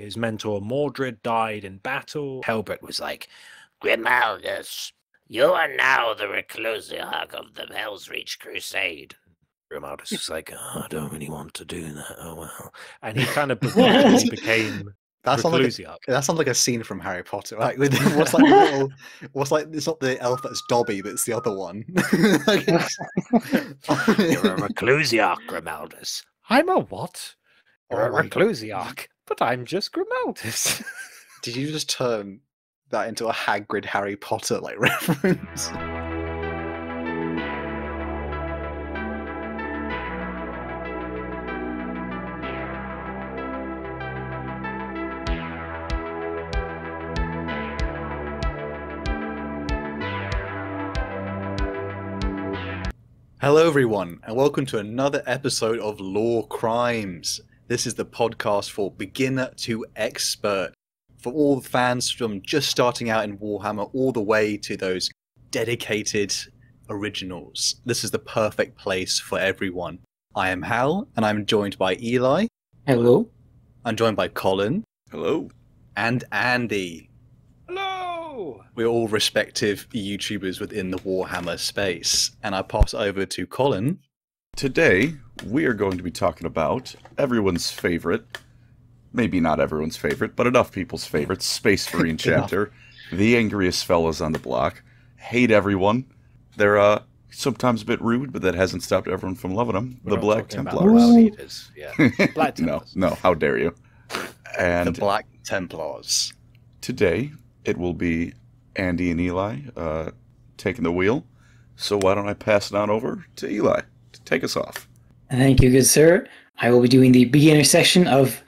his mentor Mordred died in battle. Helbrecht was like, Grimaldus, you are now the Reclusiarch of the Helsreach Crusade. Grimaldus was like, oh, I don't really want to do that. Oh well, and he kind of became, became That sounds like a, Reclusiarch. that sounds like a scene from Harry Potter. Like, with what's like little, what's like it's not the elf that's Dobby, but it's the other one. Like, You're a Reclusiarch, Grimaldus. I'm a what? You're Oh a my- Reclusiarch, but I'm just Grimaldus. Did you just turn that into a Hagrid Harry Potter like reference? Hello, everyone, and welcome to another episode of Lorecrimes. This is the podcast for beginner to expert for all the fans from just starting out in Warhammer all the way to those dedicated originals. This is the perfect place for everyone. I am Hal, and I'm joined by Eli. Hello. I'm joined by Colin Hello. and Andy. Hello. We're all respective YouTubers within the Warhammer space. And I pass over to Colin. Today, we are going to be talking about everyone's favorite, maybe not everyone's favorite, but enough people's favorite, Space Marine Enough. chapter. The angriest fellas on the block. Hate everyone. They're uh, sometimes a bit rude, but that hasn't stopped everyone from loving them. We're the not Black talking about Templars. Yeah. Black no, no, how dare you. And the Black Templars. today, it will be Andy and Eli uh, taking the wheel. So why don't I pass it on over to Eli to take us off? Thank you, good sir. I will be doing the beginner section of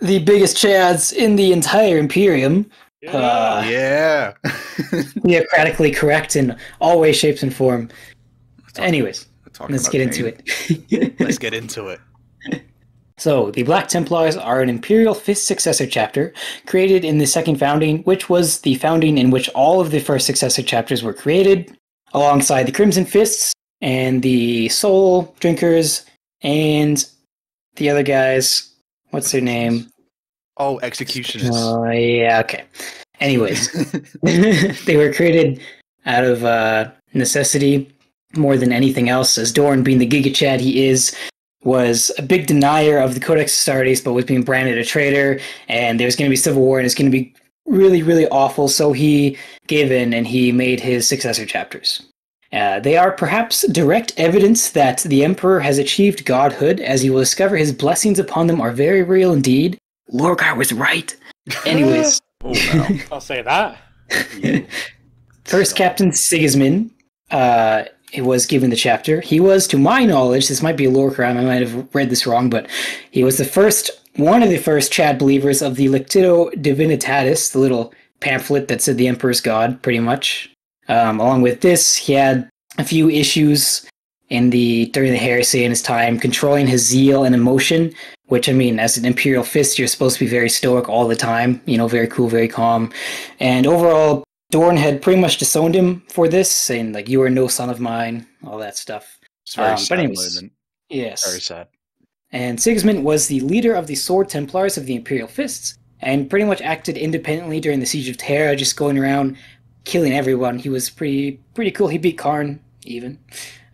the biggest chads in the entire Imperium. Uh, yeah. Theocratically correct in all ways, shapes, and form. Anyways, let's about get into it. Let's get into it. So, the Black Templars are an Imperial Fist successor chapter created in the Second Founding, which was the founding in which all of the first successor chapters were created, alongside the Crimson Fists and the Soul Drinkers and the other guys. What's their name? Oh, executioners. Oh, yeah, okay. Anyways, they were created out of uh, necessity more than anything else, as Dorn, being the Giga Chad he is, was a big denier of the Codex Astartes, but was being branded a traitor, and there's going to be civil war, and it's going to be really, really awful. So he gave in and he made his successor chapters. Uh, they are perhaps direct evidence that the Emperor has achieved godhood, as you will discover his blessings upon them are very real indeed. Lorgar was right. Anyways, Oh, no. I'll say that. First Captain Sigismund uh, was given the chapter. He was, to my knowledge, this might be a lore crime, I might have read this wrong, but he was the first, one of the first Chad believers of the Lectitio Divinitatus, the little pamphlet that said the Emperor's God, pretty much. Um, along with this, he had a few issues in the during the heresy in his time, controlling his zeal and emotion. Which I mean, as an Imperial Fist, you're supposed to be very stoic all the time. You know, very cool, very calm, and overall, Dorn had pretty much disowned him for this, saying like, "You are no son of mine," all that stuff. It's very Um, but anyways. moment. Yes. Very sad. And Sigismund was the leader of the Sword Templars of the Imperial Fists, and pretty much acted independently during the Siege of Terra, just going around killing everyone. He was pretty pretty cool. He beat Kharn even.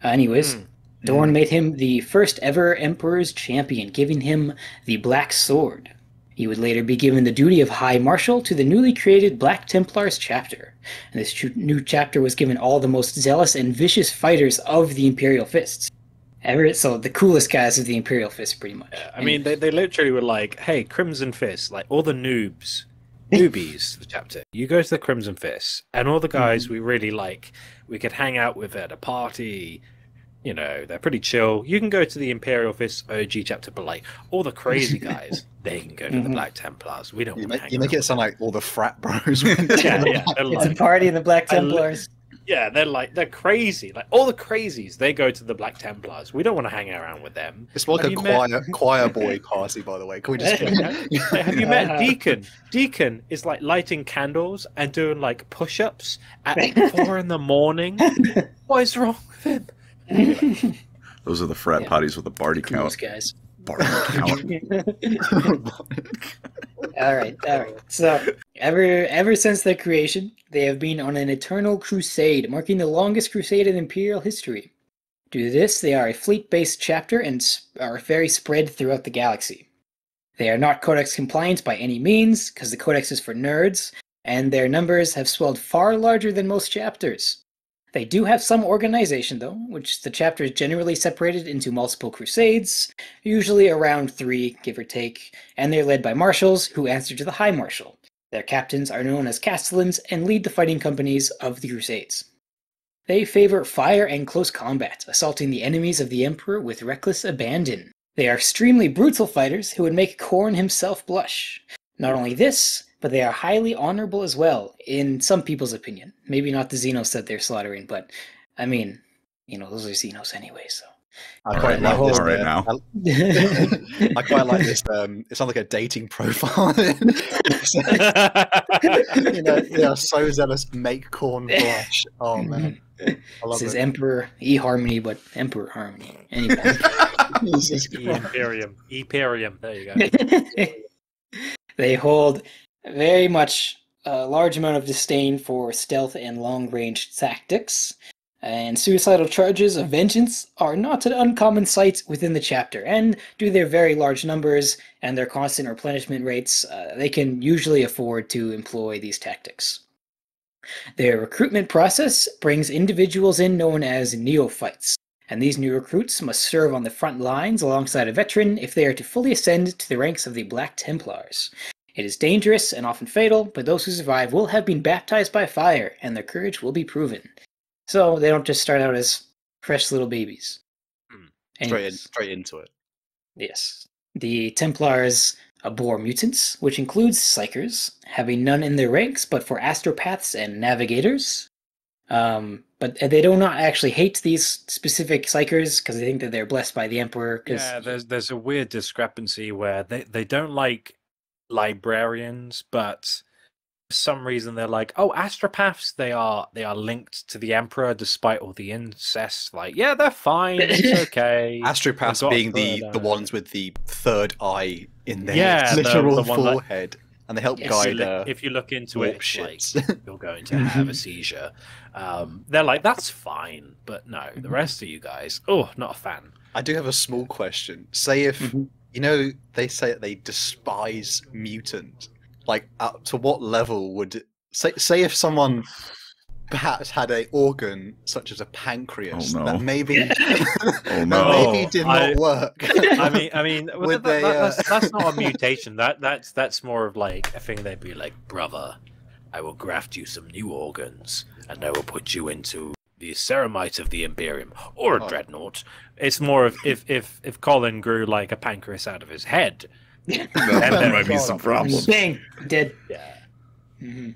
Uh, anyways, Hmm. Dorn made him the first ever Emperor's champion, giving him the Black Sword. He would later be given the duty of High Marshal to the newly created Black Templars chapter. And this new chapter was given all the most zealous and vicious fighters of the Imperial Fists. Ever so the coolest guys of the Imperial Fist, pretty much. I mean, they, they literally were like, hey, Crimson Fist, like all the noobs, newbies, the chapter. You go to the Crimson Fist, and all the guys we really like, we could hang out with at a party. You know, they're pretty chill. You can go to the Imperial Fist OG chapter, but like all the crazy guys, they can go to the Mhm. Black Templars. We don't You want make, to hang you make it sound like all the frat bros. Yeah, yeah. Black- They're it's a party in the Black Templars. Yeah, they're like they're crazy. Like all the crazies, they go to the Black Templars. We don't want to hang around with them. It's more like Have a you met- choir, choir boy party, by the way. Can we just? Hey, Have you met Deacon? Deacon is like lighting candles and doing like push-ups at four in the morning. What is wrong with him? Those are the frat Yeah. potties with the Barty count. Coolest guys. Barty count. all right, all right. So ever ever since their creation, they have been on an eternal crusade, marking the longest crusade in Imperial history. Due to this, they are a fleet-based chapter and are very spread throughout the galaxy. They are not Codex compliant by any means, because the Codex is for nerds, and their numbers have swelled far larger than most chapters. They do have some organization, though, which the chapter is generally separated into multiple crusades, usually around three, give or take, and they're led by marshals who answer to the High Marshal. Their captains are known as castellans and lead the fighting companies of the crusades. They favor fire and close combat, assaulting the enemies of the Emperor with reckless abandon. They are extremely brutal fighters who would make Khorne himself blush. Not only this, but they are highly honorable as well, in some people's opinion. Maybe not the Xenos that they're slaughtering, but I mean, you know, those are Xenos anyway, so. I quite right, like this. right uh, now. I, I quite like this. Um, it sounds like a dating profile. you know, they are so zealous. Make Khorne blush. Oh man, I love this is it. Emperor E Harmony, but Emperor Harmony. Anyway. Jesus E Imperium. Imperium. There you go. they hold very much a large amount of disdain for stealth and long range tactics, and suicidal charges of vengeance are not an uncommon sight within the chapter. And due to their very large numbers and their constant replenishment rates, uh, they can usually afford to employ these tactics. Their recruitment process brings individuals in known as neophytes, and these new recruits must serve on the front lines alongside a veteran if they are to fully ascend to the ranks of the Black Templars. It is dangerous and often fatal, but those who survive will have been baptized by fire, and their courage will be proven. So they don't just start out as fresh little babies. Hmm. Straight, in, straight into it. Yes. The Templars abhor mutants, which includes Psykers, having none in their ranks but for astropaths and navigators. Um, but they do not actually hate these specific Psykers because they think that they're blessed by the Emperor. 'cause- Yeah, there's there's a weird discrepancy where they, they don't like librarians, but for some reason they're like, oh, astropaths, they are they are linked to the Emperor despite all the incest. Like, yeah, they're fine, it's okay. Astropaths being the, the ones with the third eye in their Yeah, the- literal the one that- forehead, and they help Yes. if, you guide. look, Uh, if you look into it, like you're going to have a seizure. Um, they're like, that's fine, but no, the rest of you guys, oh, not a fan. I do have a small question. Say if Mhm. you know they say that they despise mutant. Like, up to what level would say? Say if someone perhaps had a organ such as a pancreas Oh, no. that maybe Oh that no! maybe did not I- work. I mean, I mean, well, that- they, that- uh, that's, that's not a mutation. That that's that's more of like a thing. They'd be like, brother, I will graft you some new organs, and I will put you into the ceramite of the Imperium or a Oh. dreadnought. It's more of if if if Colin grew like a pancreas out of his head. That, that might be God, some I'm problems. Bang! Dead. Yeah. Mhm.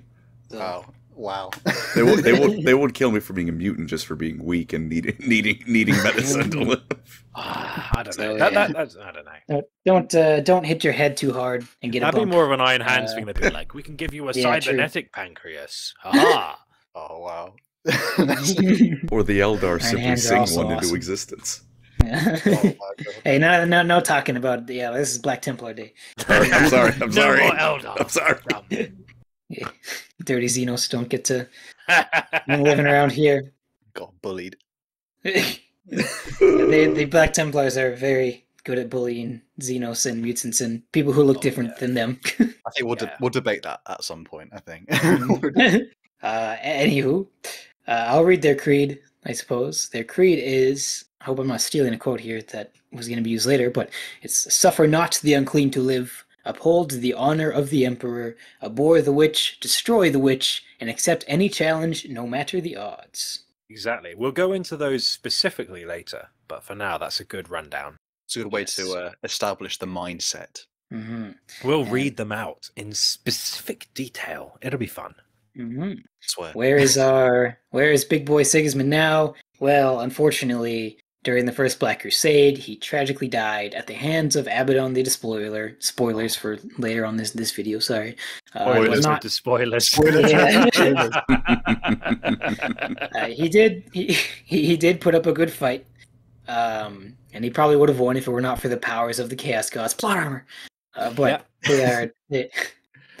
So- wow, wow. They would, they would, they would kill me for being a mutant just for being weak and needing, needing, needing medicine to live. Ah, I don't know. So, that, yeah. that, that's, I don't know. Don't don't, uh, don't hit your head too hard and get That'd be bump. more of an Iron Hands Uh, thing. They'd be like, we can give you a yeah, true. cybernetic pancreas. Aha. Oh wow. Or the Eldar Iron simply sing also one into existence. Oh hey, no, no, no talking about. Yeah, this is Black Templar Day. I'm sorry. I'm no sorry. More Eldar. I'm sorry. Yeah. Dirty Xenos don't get to be living around here. Got bullied. they, the Black Templars are very good at bullying Xenos and mutants and people who look Oh, different yeah. than them. I think we'll de- we'll debate that at some point. I think. uh, anywho, uh, I'll read their creed, I suppose. Their creed is I hope I'm not stealing a quote here that was going to be used later, but it's suffer not the unclean to live, uphold the honor of the emperor, abhor the witch, destroy the witch, and accept any challenge, no matter the odds. Exactly. We'll go into those specifically later, but for now, that's a good rundown. it's a good way Yes. to uh, establish the mindset. hmm We'll Yeah. read them out in specific detail. It'll be fun. Hmm swear. Where is our where is Big Boy Sigismund now? Well, unfortunately, during the first Black Crusade, he tragically died at the hands of Abaddon the Despoiler. Spoilers for later on this this video. Sorry, uh, Spoilers not. the spoilers. Spoilers. Yeah. Uh, he did he, he he did put up a good fight, um, and he probably would have won if it were not for the powers of the Chaos Gods. Plot armor. Uh, but they are, they,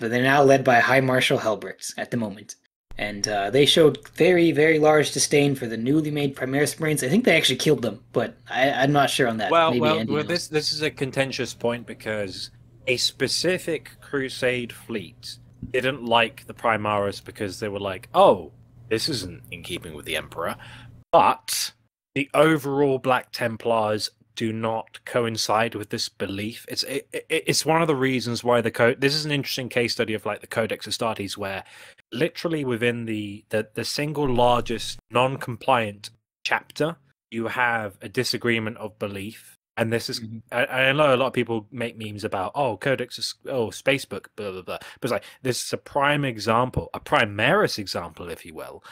but they're now led by High Marshal Helbrecht at the moment, and uh, they showed very, very large disdain for the newly made Primaris Marines. I think they actually killed them, but I, I'm not sure on that. Well, Maybe well, well this this is a contentious point because a specific Crusade fleet didn't like the Primaris because they were like, "Oh, this isn't in keeping with the Emperor," but the overall Black Templars do not coincide with this belief. It's it, it, it's one of the reasons why the code. This is an interesting case study of like the Codex Astartes, where literally within the the, the single largest non-compliant chapter, you have a disagreement of belief. And this is, Mhm. I, I know a lot of people make memes about, oh, Codex is, oh, Spacebook, blah, blah, blah. But it's like, this is a prime example, a primaris example, if you will,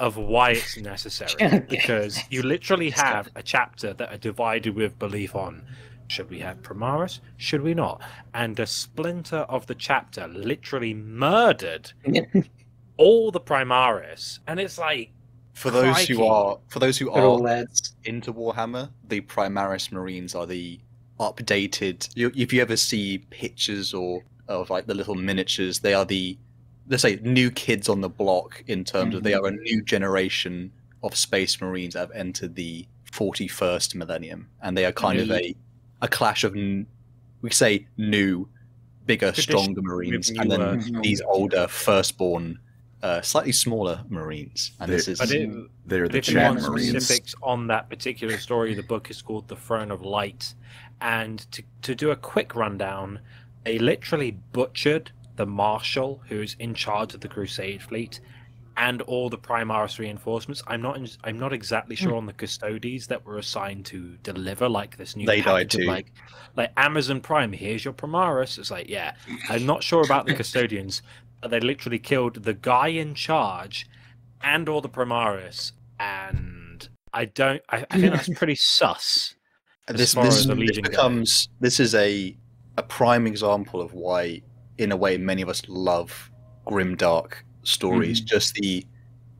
of why it's necessary. Okay. because you literally have a chapter that are divided with belief on should we have Primaris? Should we not? And a splinter of the chapter literally murdered all the Primaris. And it's like, For those who are for those who Good old are lads. into Warhammer, the Primaris Marines are the updated. You, if you ever see pictures or of like the little miniatures, they are the let's say new kids on the block in terms of they are a new generation of Space Marines that have entered the 41st millennium, and they are kind of a a clash of n- we say new, bigger, stronger Marines, and then newer, Mhm. these older firstborn, uh, slightly smaller Marines, and They- this is it, They're the if you Chad want Marines. specifics on that particular story, the book is called The Throne of Light. And to, to do a quick rundown, they literally butchered the marshal who's in charge of the Crusade fleet and all the Primaris reinforcements. I'm not in, I'm not exactly Hmm. sure on the custodes that were assigned to deliver like this new They died package too. like like Amazon Prime, here's your Primaris. It's like, yeah. I'm not sure about the custodians, but they literally killed the guy in charge and all the Primaris, and I don't. I, I think that's pretty sus. As this far this, as the this Legion becomes this is a a prime example of why in a way many of us love grim dark stories. Mhm. just the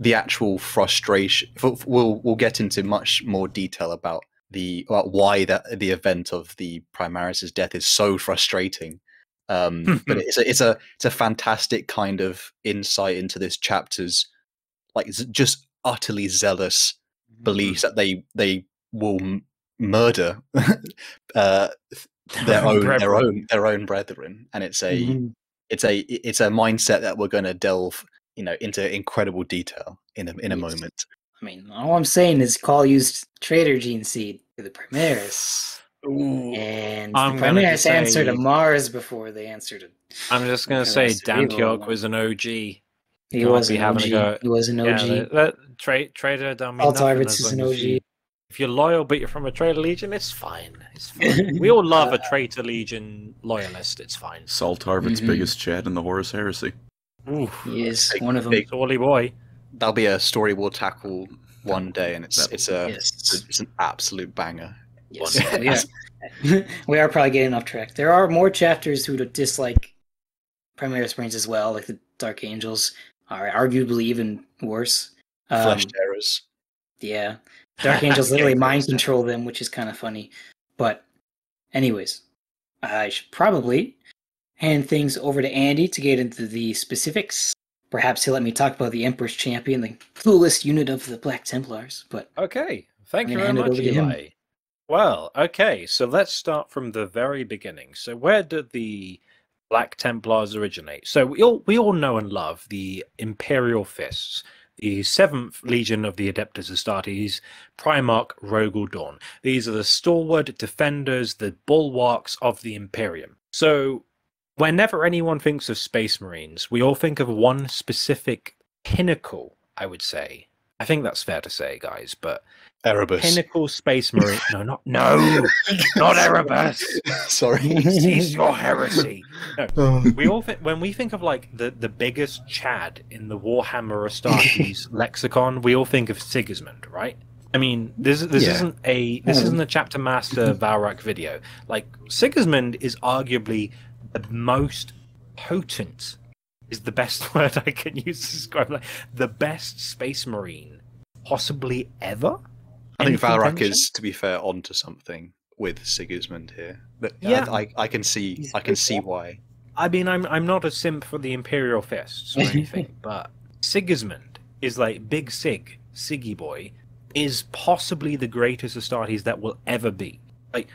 the actual frustration we'll we'll get into much more detail about the about why that the event of the primaris's death is so frustrating. Um but it's a it's a it's a fantastic kind of insight into this chapter's like z- just utterly zealous beliefs that they they will m- murder uh, their own their Brethren. own their own brethren, and it's a Mhm. it's a it's a mindset that we're going to delve you know into incredible detail in a in a Yes. moment. I mean, all I'm saying is Cawl used traitor gene seed for the Primaris. And I'm the gonna Primaris answered to Mars before they answered to I'm just gonna say that's was an OG. He Might was be an having a OG. go- He was an Yeah, OG. that, that tra- trader don't mean All nothing is an as OG. If you're loyal but you're from a traitor legion, it's fine. It's fine. we all love a traitor legion loyalist. It's fine. Saul Tarvitz's Mhm. biggest Chad in the Horus Heresy. Ooh, He is Big- one of them. big- Sorely boy. That'll be a story we'll tackle one day, and it's That- it's a Yes. it's, it's an absolute banger. Yes. One we, are, we are probably getting off track. There are more chapters who dislike Primaris Marines as well, like the Dark Angels are arguably even worse. Um, Flesh Tearers. Yeah. Dark Angels literally mind control them, which is kind of funny. But, anyways, I should probably hand things over to Andy to get into the specifics. Perhaps he'll let me talk about the Emperor's Champion, the coolest unit of the Black Templars. But Okay. Thank you very much, over to him. Eli. Well, okay, so let's start from the very beginning. So where did the Black Templars originate? So we all we all know and love the Imperial Fists, the seventh legion of the Adeptus Astartes, Primarch Rogal Dorn. These are the stalwart defenders, the bulwarks of the Imperium. So whenever anyone thinks of Space Marines, we all think of one specific pinnacle, I would say. I think that's fair to say, guys, but Erebus. Pinnacle Space Marine. No, not no, not Erebus. Sorry. Cease your heresy. No, um. we all think when we think of like the the biggest Chad in the Warhammer Astartes lexicon, we all think of Sigismund, right? I mean, this this Yeah. isn't a this isn't a chapter master Valrak video. Like Sigismund is arguably the most potent. Is the best word I can use to describe like the best space marine possibly ever. I think In Valrak is, to be fair, onto something with Sigismund here. But I- Yeah. I, I, can see He's I can see yeah. why. I mean, I'm I'm not a simp for the Imperial Fists or anything, but Sigismund is like Big Sig, Siggy Boy, is possibly the greatest Astartes that will ever be. Like,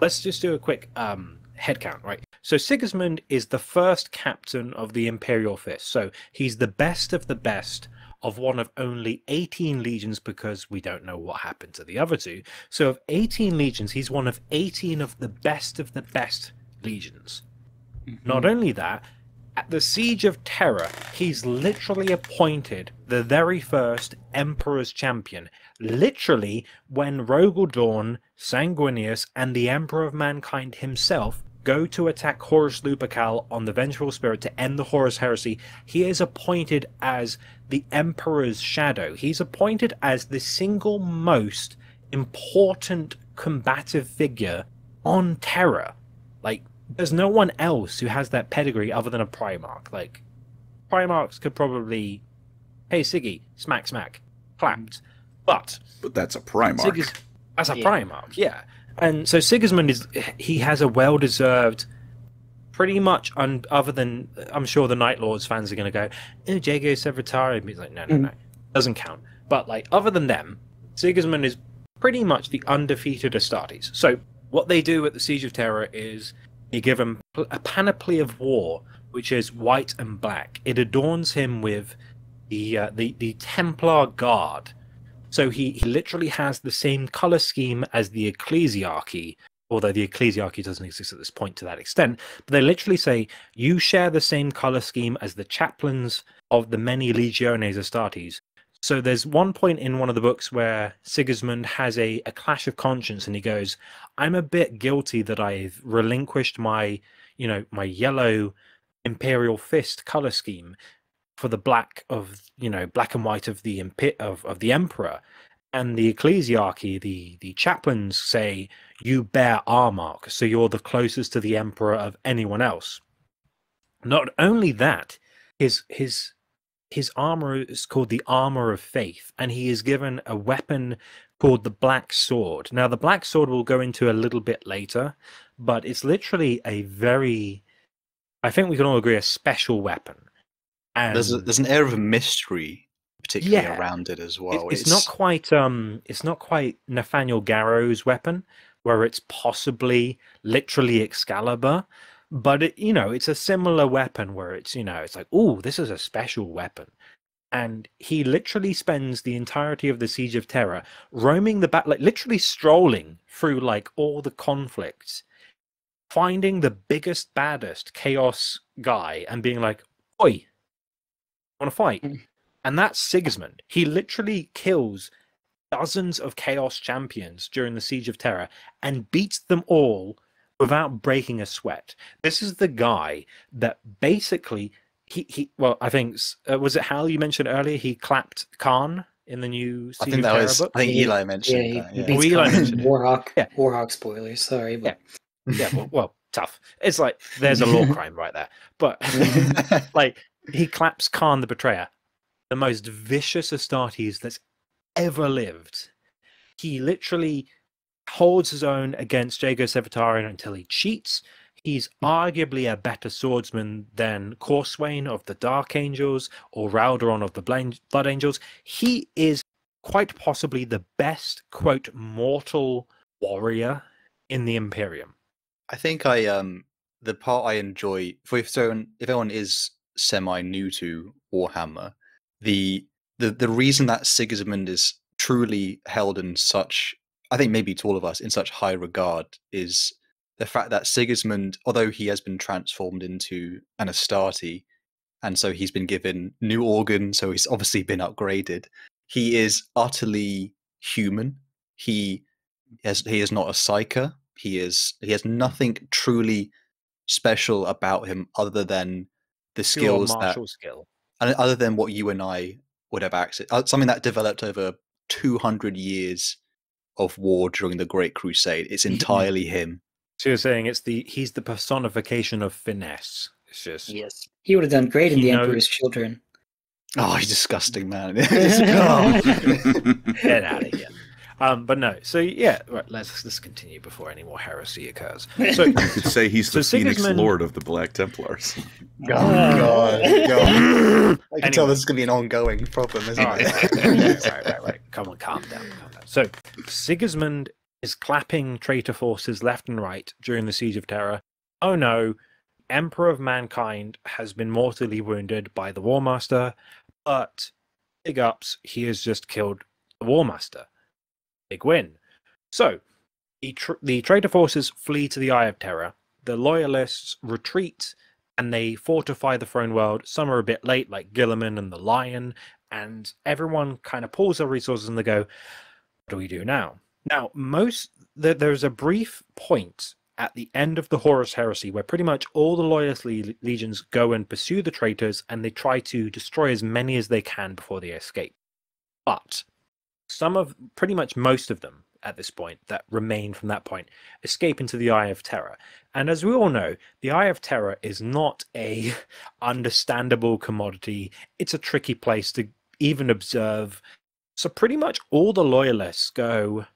let's just do a quick um, head count, right? So Sigismund is the first captain of the Imperial Fist. So he's the best of the best of one of only 18 legions because we don't know what happened to the other two. So of 18 legions, he's one of 18 of the best of the best legions. Not mm-hmm. only that, at the Siege of Terra, he's literally appointed the very first Emperor's champion. Literally, when Rogal Dorn, Sanguinius, and the Emperor of Mankind himself go to attack Horus Lupercal on the Vengeful Spirit to end the Horus Heresy, he is appointed as the Emperor's shadow. He's appointed as the single most important combative figure on Terra. Like, there's no one else who has that pedigree other than a Primarch. Like, Primarchs could probably, hey Siggy, smack smack, clapped. But But that's a Primarch. Sigis, as a Yeah. Primarch, yeah. And so Sigismund is he has a well deserved, pretty much. Un, other than I'm sure the Night Lords fans are going to go, oh, Jago Sevatari. He's like, no, no, no, doesn't count. But like, other than them, Sigismund is pretty much the undefeated Astartes. So what they do at the Siege of Terra is they give him a panoply of war, which is white and black. It adorns him with the uh, the the Templar Guard. So he, he literally has the same color scheme as the ecclesiarchy, although the ecclesiarchy doesn't exist at this point to that extent. But they literally say you share the same color scheme as the chaplains of the many legiones Astartes. So there's one point in one of the books where Sigismund has a, a clash of conscience and he goes, I'm a bit guilty that I've relinquished my, you know, my yellow imperial fist color scheme for the black of you know black and white of the of, of the emperor. And the ecclesiarchy the the chaplains say you bear our mark so you're the closest to the emperor of anyone else. Not only that his his his armor is called the armor of faith and he is given a weapon called the black sword. Now the black sword we'll go into a little bit later but it's literally a very i think we can all agree a special weapon and There's a, there's an air of mystery, particularly Yeah. around it as it- well. it's, not quite um it's not quite Nathaniel Garro's weapon where it's possibly literally Excalibur but it, you know it's a similar weapon where it's you know it's like oh this is a special weapon and he literally spends the entirety of the siege of terra roaming the back like literally strolling through like all the conflicts finding the biggest baddest chaos guy and being like oi want to fight Mm. and that's Sigismund. He literally kills dozens of Chaos champions during the Siege of Terra and beats them all without breaking a sweat. This is the guy that basically he he. Well, I think uh, was it Hal you mentioned earlier. He clapped Kharn in the new I think of that Terra was. book. I think Eli mentioned yeah, he, that. he beats Eli Kharn. mentioned. Warhawk. Yeah. Warhawk spoilers. Sorry, but yeah, well, well, tough. It's like there's a lore crime right there. But like he claps Kharn the Betrayer, the most vicious Astartes that's ever lived. He literally holds his own against Jago Sevatarion until he cheats. He's arguably a better swordsman than Corswain of the Dark Angels or Raldoron of the Blood Angels. He is quite possibly the best, quote, mortal warrior in the Imperium. I think I um the part I enjoy for if someone if anyone is semi new to Warhammer, the the the reason that Sigismund is truly held in such I think maybe to all of us in such high regard is the fact that Sigismund, although he has been transformed into an Astarte, and so he's been given new organs, so he's obviously been upgraded. He is utterly human. He has he is not a psyker. He is he has nothing truly special about him other than the skills that skill. and other than what you and I would have access uh, something that developed over 200 years of war during the Great Crusade. It's entirely him. So you're saying it's the he's the personification of finesse. It's just yes, he would have done great in the knows- Emperor's Children. Oh, he's disgusting, man. Get out of here. Um, but no. So yeah, right, let's let's continue before any more heresy occurs. So You could say he's the So Phoenix Sigismund- Lord of the Black Templars. Oh, God, God. I can tell this is going to be an ongoing problem, isn't All right, it? right, right, right. Come on, calm down, calm down. So, Sigismund is clapping traitor forces left and right during the Siege of Terra. Oh no, Emperor of Mankind has been mortally wounded by the War Master, but big ups, he has just killed the War Master. Big win. So, the, tr- the traitor forces flee to the Eye of Terror. The loyalists retreat and they fortify the throne world. Some are a bit late, like Guilliman and the Lion, and everyone kind of pulls their resources and they go, "What do we do now?" Now, most there, there's a brief point at the end of the Horus Heresy where pretty much all the loyalist le- legions go and pursue the traitors, and they try to destroy as many as they can before they escape. But some of, pretty much most of them at this point that remain from that point escape into the Eye of Terror. And as we all know, the Eye of Terror is not a understandable commodity. It's a tricky place to even observe. So pretty much all the loyalists go,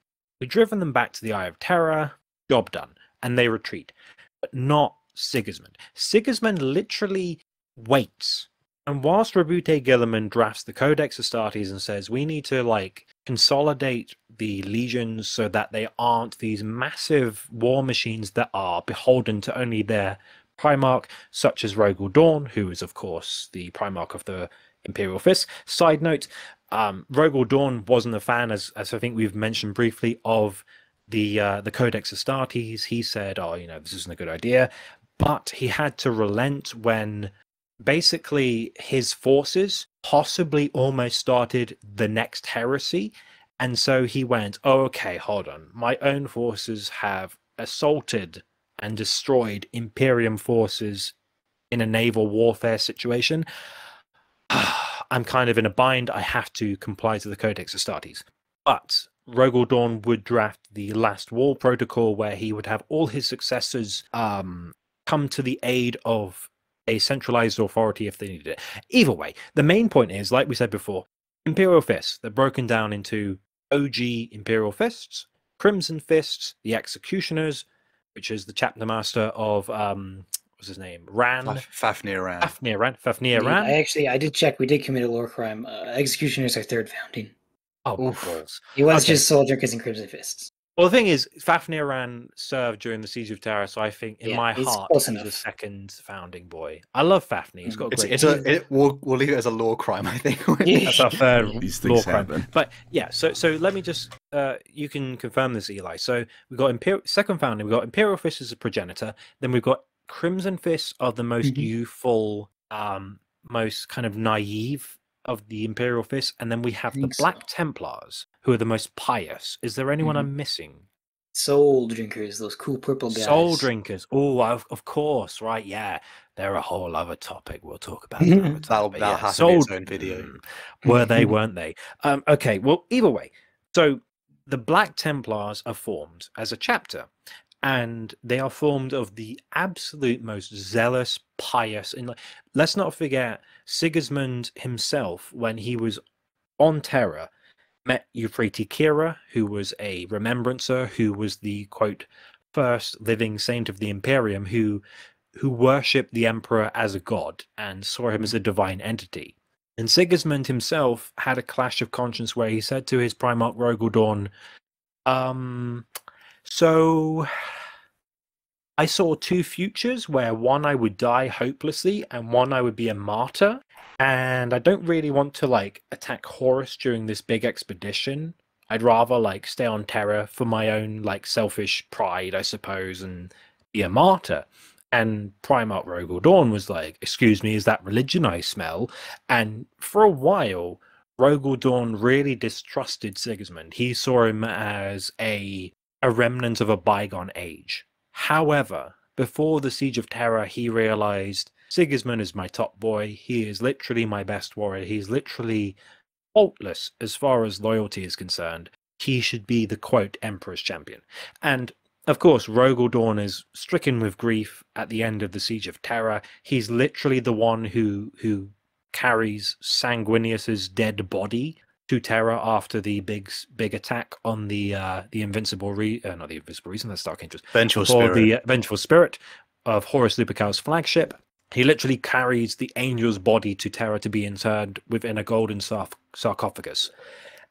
we've driven them back to the Eye of Terror, job done, and they retreat. But not Sigismund. Sigismund literally waits. And whilst Roboute Guilliman drafts the Codex Astartes and says we need to like consolidate the legions so that they aren't these massive war machines that are beholden to only their Primarch, such as Rogal Dorn, who is, of course, the Primarch of the Imperial Fist. Side note, um, Rogal Dorn wasn't a fan, as, as I think we've mentioned briefly, of the uh, the Codex Astartes. He said, oh, you know, this isn't a good idea. But he had to relent when basically his forces possibly almost started the next heresy. And so he went, oh, okay, hold on. My own forces have assaulted and destroyed Imperium forces in a naval warfare situation. I'm kind of in a bind. I have to comply to the Codex Astartes. But Rogal Dorn would draft the Last War Protocol, where he would have all his successors um, come to the aid of a centralized authority if they needed it. Either way, the main point is, like we said before, Imperial Fists. They're broken down into OG Imperial Fists, Crimson Fists, the Executioners, which is the chapter master of um, what's his name, Rann. Fafnir ran. Fafnir Rann. Fafnir Rann. I actually I did check. We did commit a lore crime. Uh, executioners are third founding. Oh, Oof. balls. He was Okay. just soul drinkers and crimson fists. Well, the thing is, Fafnir Rann served during the Siege of Terra, so I think in Yeah, my he's heart close he's the enough. second founding boy. I love Fafnir. He's got a It's, great. it's a, it, we'll, we'll leave it as a lore crime, I think. Yeah. That's our third law things crime. happen. But yeah, so so let me just uh you can confirm this, Eli. So we've got Imperial second founding, we've got Imperial Fist as a progenitor, then we've got Crimson Fists are the most Mhm. youthful, um, most kind of naive of the Imperial Fists, and then we have the think so. Black Templars, who are the most pious. Is there anyone I'm missing? Soul drinkers, those cool purple guys. Soul drinkers. Oh, of, of course, right? Yeah, they're a whole other topic. We'll talk about that. That'll, that'll yeah, have to soul be its own video. Mm. Were they, weren't they? Um, okay, well, either way. So the Black Templars are formed as a chapter, and they are formed of the absolute most zealous, pious, and let's not forget Sigismund himself when he was on Terra met Euphrati Keeler, who was a remembrancer, who was the quote first living saint of the Imperium, who who worshipped the emperor as a god and saw him as a divine entity. And Sigismund himself had a clash of conscience where he said to his Primarch Rogal Dorn, um, so I saw two futures where one I would die hopelessly and one I would be a martyr. And I don't really want to like attack Horus during this big expedition. I'd rather like stay on Terra for my own like selfish pride, I suppose, and be a martyr. And Primarch Rogal Dorn was like, Excuse me, is that religion I smell? And for a while, Rogal Dorn really distrusted Sigismund. He saw him as a a remnant of a bygone age. However, before the Siege of Terra, he realized Sigismund is my top boy. He is literally my best warrior. He's literally faultless as far as loyalty is concerned. He should be the quote Emperor's champion. And of course, Rogal Dorn is stricken with grief at the end of the Siege of Terra. He's literally the one who who carries Sanguinius's dead body to Terra after the big big attack on the uh, the invincible re uh, not the invincible reason that's Dark Angels Vengeful or Spirit. the uh, vengeful spirit of Horus Lupercal's flagship. He literally carries the angel's body to Terra to be interred within a golden sarcophagus,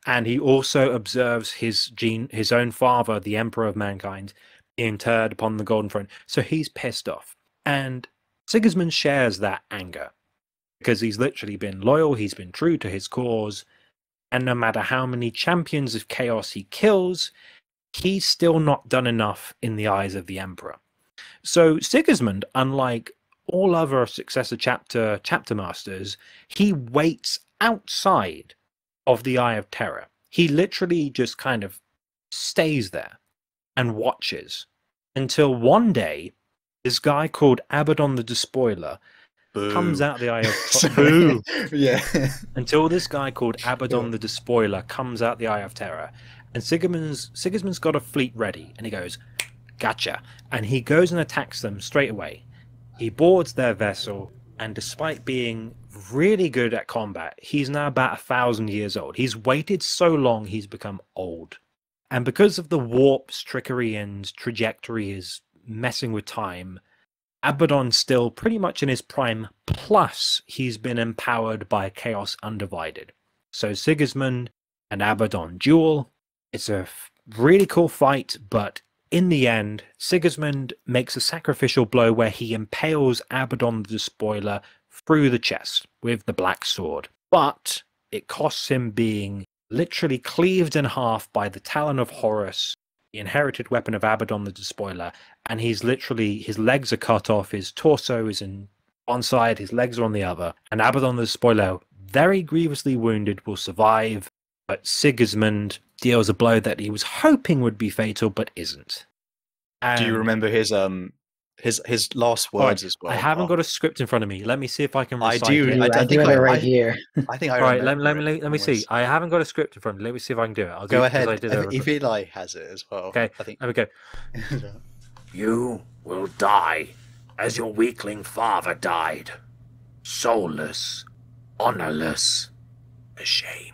and he also observes his gene his own father, the Emperor of Mankind, interred upon the golden throne. So he's pissed off, and Sigismund shares that anger because he's literally been loyal, he's been true to his cause, and no matter how many champions of chaos he kills, he's still not done enough in the eyes of the emperor. So Sigismund, unlike all other successor chapter chapter masters, he waits outside of the Eye of Terror. He literally just kind of stays there and watches until one day this guy called Abaddon the Despoiler comes Boo. out the Eye of Boo! yeah. until this guy called Abaddon the Despoiler comes out the Eye of Terror, and Sigismund's Sigismund's got a fleet ready, and he goes, "Gotcha!" and he goes and attacks them straight away. He boards their vessel, and despite being really good at combat, he's now about a thousand years old. He's waited so long, he's become old, and because of the warp's trickery and trajectory is messing with time. Abaddon's still pretty much in his prime, plus he's been empowered by Chaos Undivided. So Sigismund and Abaddon duel. It's a really cool fight, but in the end, Sigismund makes a sacrificial blow where he impales Abaddon the Despoiler through the chest with the black sword. But it costs him being literally cleaved in half by the Talon of Horus, inherited weapon of Abaddon the Despoiler, and he's literally his legs are cut off, his torso is in one side, his legs are on the other, and Abaddon the Despoiler, very grievously wounded, will survive, but Sigismund deals a blow that he was hoping would be fatal, but isn't. Do you remember his um his his last All right, words as well? I haven't Oh, got a script in front of me. Let me see if I can. I do- It. I- I, I do think have I- it right I- here. I think I All right, let, let me let me let me see. I haven't got a script in front of me. Let me see if I can do it. I'll do Go it 'cause ahead. I did I if Eli has it as well. Okay. I think. There we go. You will die as your weakling father died. Soulless, honorless, ashamed.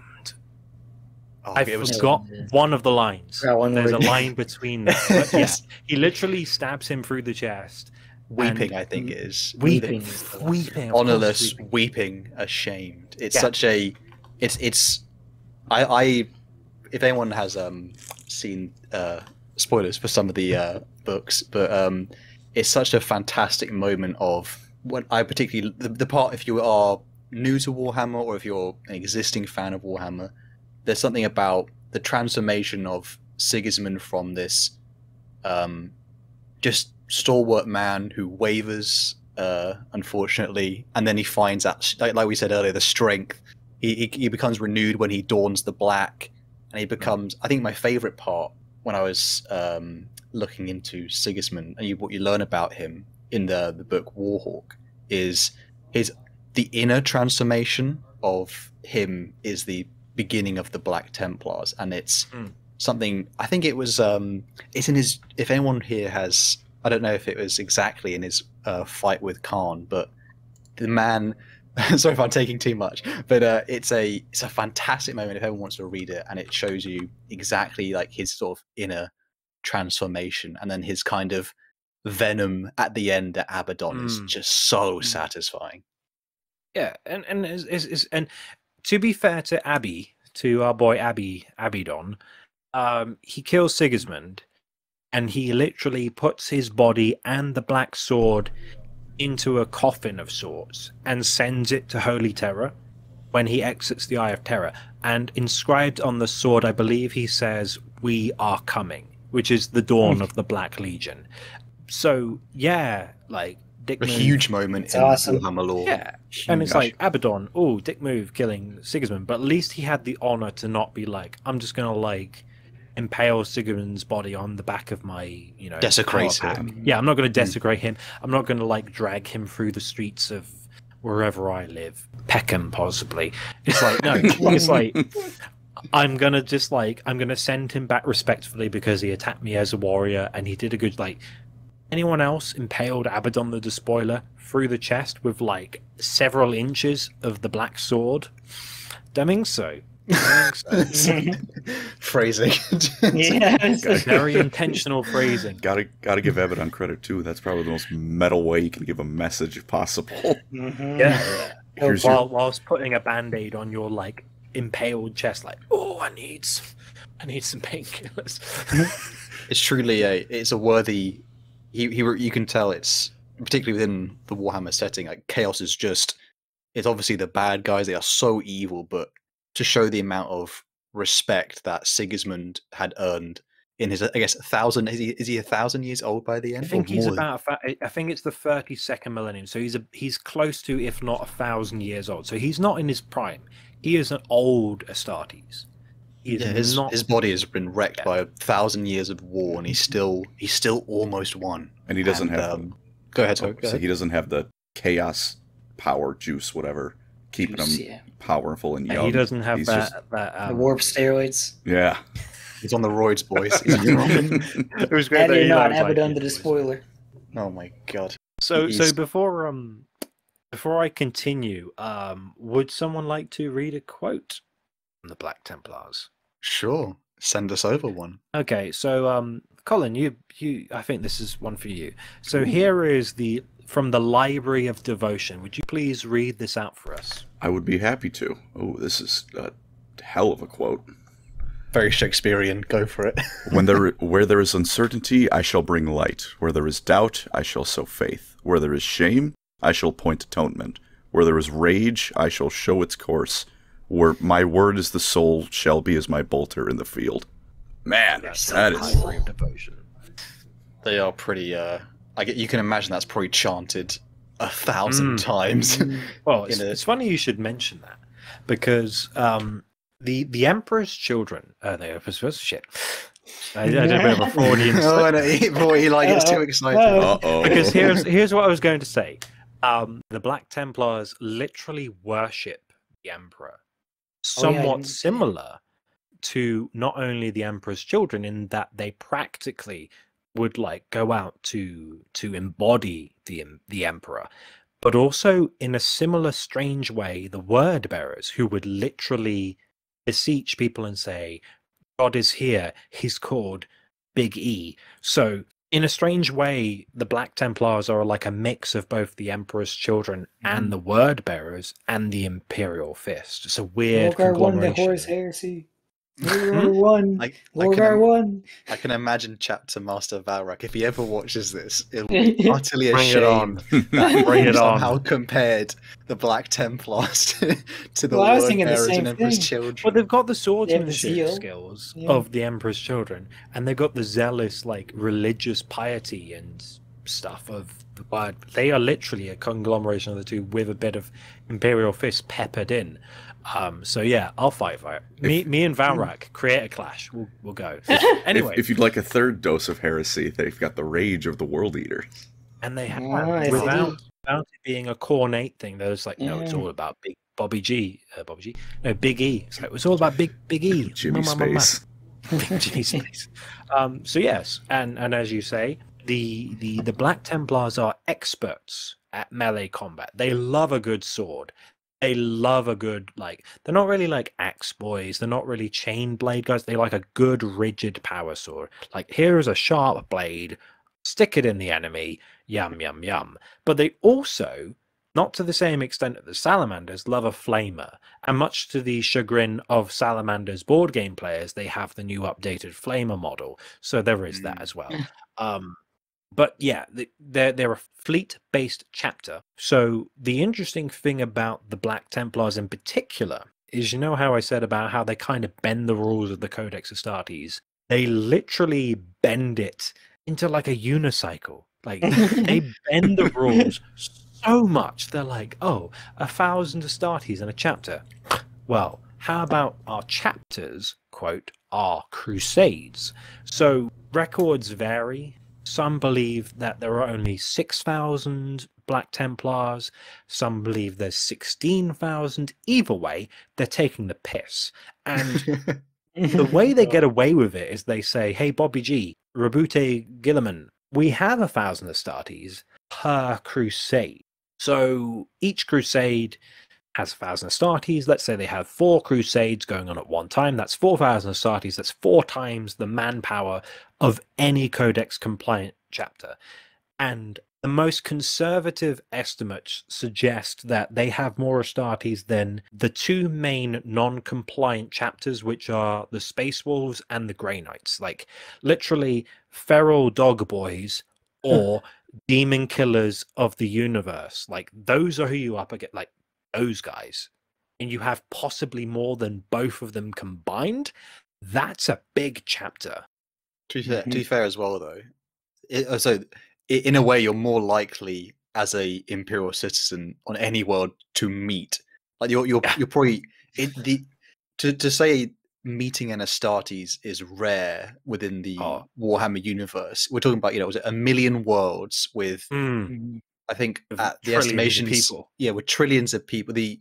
Oh, I it was forgot one of the lines. Forgot one There's word. a line between them. But yeah, he literally stabs him through the chest. weeping. I think is Weeping. Weeping. Weeping. honorless, weeping. weeping, ashamed. It's Yeah. such a. It's it's. I I. If anyone has um seen uh spoilers for some of the uh books, but um, it's such a fantastic moment of what I particularly the, the part if you are new to Warhammer or if you're an existing fan of Warhammer, there's something about the transformation of Sigismund from this um just stalwart man who wavers uh unfortunately and then he finds that like, we said earlier the strength. He, he he becomes renewed when he dawns the black and he becomes i think my favorite part when i was um looking into sigismund and you, what you learn about him in the the book warhawk is his the inner transformation of him is the beginning of the black templars and it's Mm. something i think it was um it's in his if anyone here has i don't know if it was exactly in his uh, fight with kharn but the man sorry if i'm taking too much but uh, it's a it's a fantastic moment if anyone wants to read it and it shows you exactly like his sort of inner transformation and then his kind of venom at the end at abaddon is Mm. just so Mm. satisfying Yeah, and and is, is, is and to be fair to Abby, to our boy Abby Abaddon, um, he kills Sigismund, and he literally puts his body and the black sword into a coffin of sorts and sends it to Holy Terra when he exits the Eye of Terror. And inscribed on the sword, I believe he says, "We are coming," which is the dawn of the Black Legion. So yeah, like Dick a Moon- huge moment It's in awesome. Warhammer lore yeah, and it's like Abaddon, oh, dick move killing Sigismund, but at least he had the honor to not be like, I'm just gonna like impale Sigismund's body on the back of my, you know, Desecrate power pack. him. Yeah, I'm not gonna hmm. desecrate him. I'm not gonna like drag him through the streets of wherever I live, Peckham possibly. It's like no, it's like I'm gonna just like I'm gonna send him back respectfully because he attacked me as a warrior and he did a good like anyone else impaled Abaddon the Despoiler through the chest with like several inches of the black sword? Don't think so. Phrasing. yes. Very intentional phrasing. Gotta gotta give Abaddon credit too. That's probably the most metal way you can give a message if possible. Mhm. Yeah. Here's While, your whilst putting a band-aid on your like impaled chest, like, oh, I need, some, I need some painkillers. it's truly a it's a worthy he, he you can tell it's particularly within the warhammer setting like chaos is just it's obviously the bad guys they are so evil but to show the amount of respect that sigismund had earned in his i guess a thousand is he is he a thousand years old by the end I think he's about. I think it's the thirty-second millennium. So he's a he's close to, if not a thousand years old. So he's not in his prime. He is an old Astartes. He is yeah, his, not. his body has been wrecked Yeah. by a thousand years of war and he's still he's still almost won and he doesn't And, have um, go ahead, the, sorry, oh, go so ahead. he doesn't have the chaos power juice, whatever, keeping Juice, him yeah. powerful and yeah, young. he doesn't have He's that. just- that The um, warp steroids. yeah. he's on the roids boys He's on the roids. it was great. And that you're Eli not was like, Abaddon "Yeah, the boys." Despoiler. oh my god So He's- so before um before I continue, um, would someone like to read a quote from the Black Templars? sure send us over one Okay, so um, Colin, you you, I think this is one for you. So Ooh. here is the from the Library of Devotion. Would you please read this out for us? I would be happy to. Oh, this is a hell of a quote. very shakespearean go for it When there, where there is uncertainty, I shall bring light. Where there is doubt, I shall sow faith. Where there is shame, I shall point atonement. Where there is rage, I shall show its course. Where my word is the soul, shall be as my bolter in the field. Man, That's that the is of Devotion. they are pretty uh i get you can imagine that's probably chanted a thousand Mm. times Well, it's, a- it's funny you should mention that because um, the the Emperor's children. Uh, they are shit. I, I did a bit of a Freudian slip. oh, no, he, boy, he like gets too Uh-oh. excited. Uh-oh. Uh oh. because here's here's what I was going to say. Um, the Black Templars literally worship the Emperor, Oh, yeah, somewhat similar to not only the Emperor's children in that they practically would like go out to to embody the the Emperor, but also in a similar strange way, the Word Bearers who would literally beseech people and say, "God is here. He's called Big E." So in a strange way, the Black Templars are like a mix of both the Emperor's children and the Word Bearers and the Imperial Fist. It's a weird Lorgar won the conglomeration. Horus Heresy. Lorgar hmm? won. I, I, Lorgar can, won. I can imagine Chapter Master Valrak, if he ever watches this, he'll be utterly Bring it on. that Bring it on. somehow compared the Black Templars to, to the Well, I was the Bearers same and Emperor's thing. children. Well, they've got the They have the skills Yeah. of the Emperor's children, and they've got the zealous, like, religious piety and stuff of the word. They are literally a conglomeration of the two with a bit of Imperial Fist peppered in. Um, so yeah, I'll fight for it. Me, me and Valrak create a clash. We'll, we'll go. Anyway, if, if you'd like a third dose of heresy, they've got the rage of the world eater. and they have Nice. without, without it being a Khornate thing. They're just like, no, it's all about Big Bobby G, uh, Bobby G, no Big E. It's like it's all about Big Big E. Jimmy Ma, ma, ma, ma. Space. Big Jimmy Space. Um, so yes, and and as you say, the the the Black Templars are experts at melee combat. They love a good sword. They love a good like. They're not really like axe boys. They're not really chain blade guys. They like a good rigid power sword. Like here is a sharp blade. Stick it in the enemy. Yum yum yum. But they also not to the same extent that the salamanders love a flamer and much to the chagrin of salamanders board game players they have the new updated flamer model so there is that Mm. as well um but yeah they're they're a fleet based chapter. So the interesting thing about the black templars in particular is you know how i said about how they kind of bend the rules of the codex astartes? They literally bend it into like a unicycle. Like they bend the rules so much they're like oh a thousand astartes in a chapter. Well how about our chapters quote are crusades? So records vary some believe that there are only 6000 black templars. Some believe there's 16000 either way they're taking the piss. And the way they get away with it is they say, "Hey, Bobby G, Roboute Guilliman, we have a thousand Astartes per crusade. So each crusade has a thousand Astartes. Let's say they have four crusades going on at one time. That's 4,000 Astartes. That's four times the manpower of any Codex compliant chapter. And the most conservative estimates suggest that they have more Astartes than the two main non compliant chapters, which are the Space Wolves and the Grey Knights. Like, literally, feral dog boys or demon killers of the universe. Like, those are who you up against. Like, those guys. And you have possibly more than both of them combined. That's a big chapter. To be fair, to be fair as well, though, it, uh, so in a way, you're more likely as a imperial citizen on any world to meet. Like you're you're Yeah. you're probably it, the to to say meeting an Astartes is rare within the Oh. Warhammer universe. We're talking about you know was it a million worlds with Mhm. I think at the estimations, people. yeah, with trillions of people, the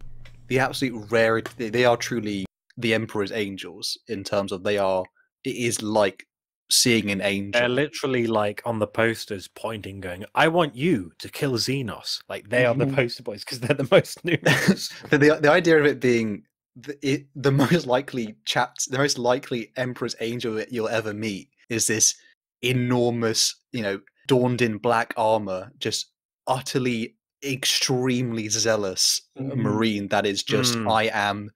the absolute rarity, they, they are truly the Emperor's angels in terms of they are. It is like seeing an angel. They're literally like on the posters pointing, going, I want you to kill Xenos. Like they are the Mhm. poster boys because they're the most numerous. the, the the idea of it being the, it, the most likely chaps, the most likely Emperor's angel that you'll ever meet is this enormous, you know, dawned in black armor, just utterly, extremely zealous Mhm. marine that is just Mm. I am,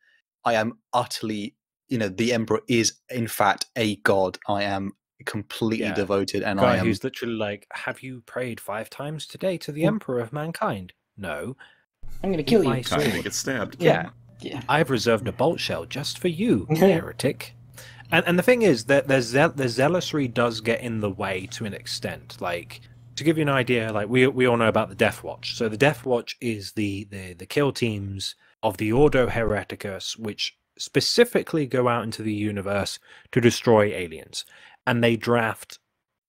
I am utterly, you know, the Emperor is in fact a god. I am completely Yeah. devoted, and I am who's literally like, Have you prayed five times today to the Mm. Emperor of Mankind? No. I'm gonna kill my you. sword. Time to get stabbed. Yeah. Yeah. I've reserved a bolt shell just for you, heretic. And and the thing is that the zeal- the zealotry does get in the way to an extent. Like to give you an idea, like we we all know about the Death Watch. So the Death Watch is the the the kill teams of the Ordo Hereticus, which specifically go out into the universe to destroy aliens, and they draft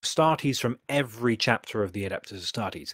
Astartes from every chapter of the Adeptus Astartes.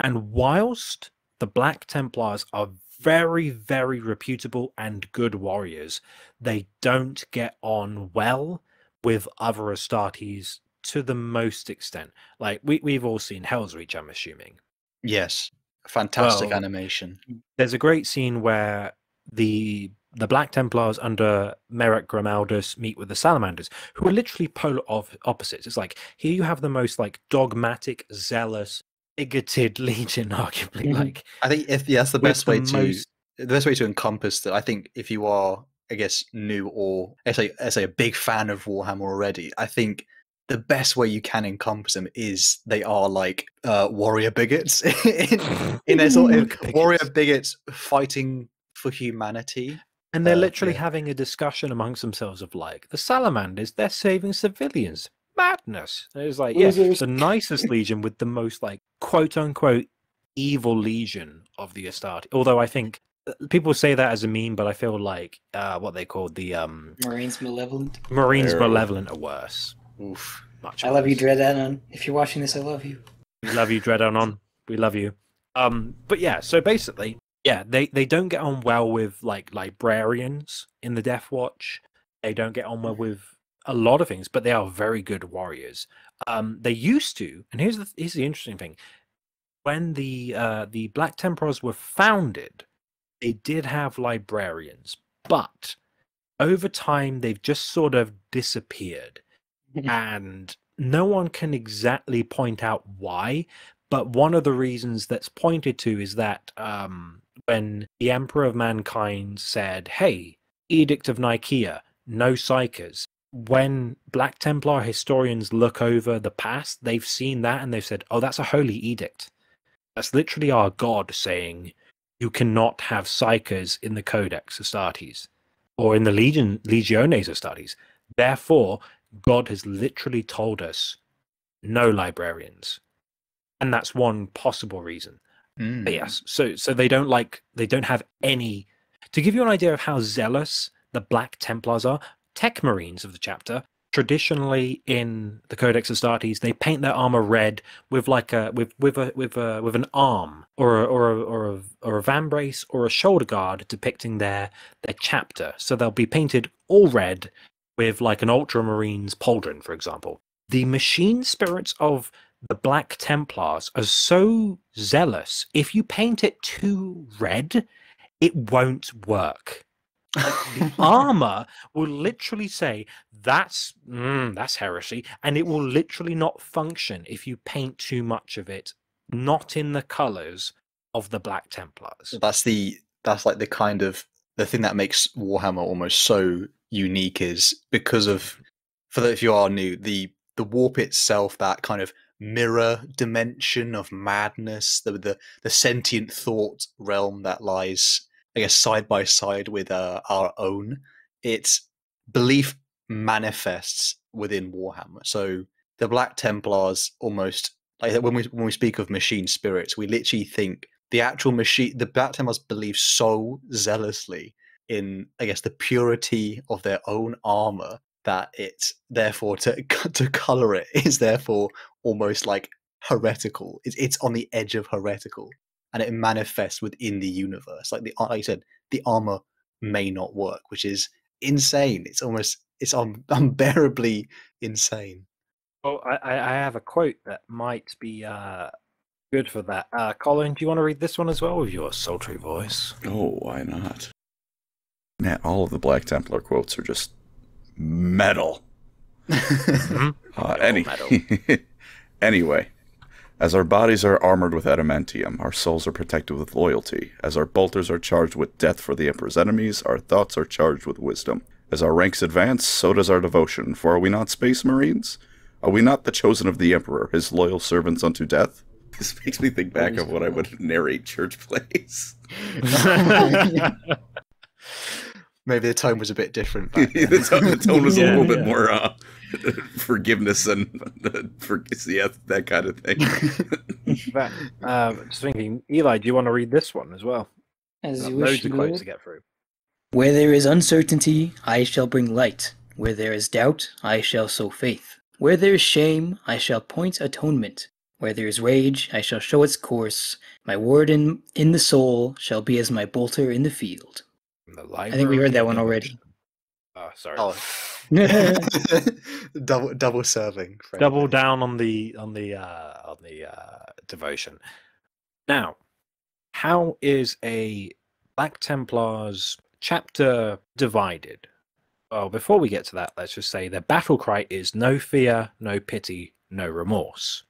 And whilst the Black Templars are very, very reputable and good warriors, they don't get on well with other Astartes to the most extent. Like we we've all seen Helsreach, I'm assuming. yes, fantastic Well, animation. There's a great scene where the the Black Templars under Merrick Grimaldus meet with the Salamanders, who are literally polar of opposites. It's like here you have the most like dogmatic, zealous, bigoted legion, arguably. Mhm. Like I think if yeah, that's the best way the to most- the best way to encompass that. I think if you are, I guess, new or I say, I say a big fan of Warhammer already, I think the best way you can encompass them is they are like uh, warrior bigots in, in a sort of Bigots. warrior bigots fighting for humanity. And they're Uh, literally yeah. having a discussion amongst themselves of like the salamanders, they're saving civilians. Madness. And it's like, yeah, the nicest legion with the most like quote unquote evil legion of the Astarte. Although I think uh, people say that as a meme, but I feel like uh, what they called the um Marines malevolent. Marines Malevolent are worse. Oof. Much I love you. Dread Anon. If you're watching this, I love you. We love you, Dreadanon. We love you. Um, but yeah, so basically, yeah, they they don't get on well with like librarians in the Death Watch. They don't get on well with a lot of things, but they are very good warriors. Um, they used to, and here's the here's the interesting thing: when the uh, the Black Templars were founded, they did have librarians, but over time they've just sort of disappeared and no one can exactly point out why but one of the reasons that's pointed to is that um, when the emperor of mankind said hey edict of Nikaea no psykers when black templar historians look over the past they've seen that and they've said oh that's a holy edict. That's literally our god saying you cannot have psykers in the codex astartes or in the legion legiones astartes therefore God has literally told us no librarians. And that's one possible reason. Mm. But yes, so so they don't like they don't have any to give you an idea of how zealous the Black Templars are, Tech Marines of the chapter, traditionally in the Codex Astartes, they paint their armor red with like a with with a with a with an arm or a, or a, or a, or a vambrace or a shoulder guard depicting their their chapter. So they'll be painted all red with like an Ultramarines pauldron, for example. The machine spirits of the Black Templars are so zealous. If you paint it too red, it won't work. the armor will literally say that's mm, that's heresy, and it will literally not function if you paint too much of it, not in the colors of the Black Templars. That's the that's like the kind of the thing that makes Warhammer almost so unique is because of for the, if you are new the the warp itself that kind of mirror dimension of madness the the, the sentient thought realm that lies I guess side by side with uh, our own its belief manifests within Warhammer. So the Black Templars almost like when we when we speak of machine spirits we literally think the actual machine the Black Templars believe so zealously in I guess the purity of their own armor that it's therefore to to color it is therefore almost like heretical. It's it's on the edge of heretical, and it manifests within the universe. Like the like you said, the armor may not work, which is insane. It's almost it's un- unbearably insane. Oh, I, I have a quote that might be uh, good for that. Uh, Colin, do you want to read this one as well with your sultry voice? Oh, why not? Man, all of the Black Templar quotes are just metal. Mhm. Uh, any, metal. anyway, as our bodies are armored with adamantium, our souls are protected with loyalty. As our bolters are charged with death for the Emperor's enemies, our thoughts are charged with wisdom. As our ranks advance, so does our devotion. For are we not space marines? Are we not the chosen of the Emperor, his loyal servants unto death? This makes me think back of when I would narrate church plays. Maybe the tone was a bit different. the, tone, the tone was a Yeah, little bit more uh, forgiveness and uh, for, yeah, that kind of thing. That, um, just thinking, Eli, do you want to read this one as well? As Got you loads wish, of quotes Lord. to get through. Where there is uncertainty, I shall bring light. Where there is doubt, I shall sow faith. Where there is shame, I shall point atonement. Where there is rage, I shall show its course. My word in, in the soul shall be as my bolter in the field. From the I think we Library read that one already. Oh, sorry. Oh. double double serving. Fred. Double down on the on the uh, on the uh, devotion. Now, how is a Black Templars chapter divided? Well, before we get to that, let's just say their battle cry is no fear, no pity, no remorse.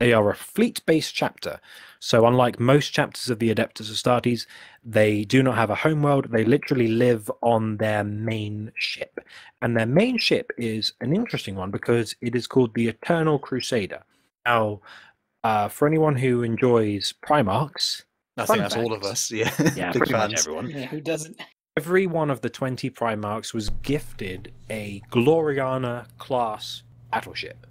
They are a fleet based chapter, so unlike most chapters of the Adeptus Astartes, they do not have a homeworld. They literally live on their main ship. And their main ship is an interesting one because it is called the Eternal Crusader. Now, uh, for anyone who enjoys Primarchs, I think that's all of us. Yeah, yeah, Big pretty much everyone, yeah, who doesn't? every one of the 20 Primarchs was gifted a Gloriana class battleship.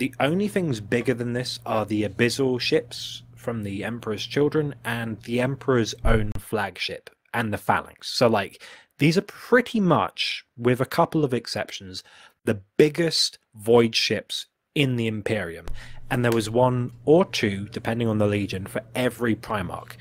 The only things bigger than this are the Abyssal ships from the Emperor's Children and the Emperor's own flagship and the Phalanx. So, like, these are pretty much, with a couple of exceptions, the biggest void ships in the Imperium. And there was one or two, depending on the Legion, for every Primarch.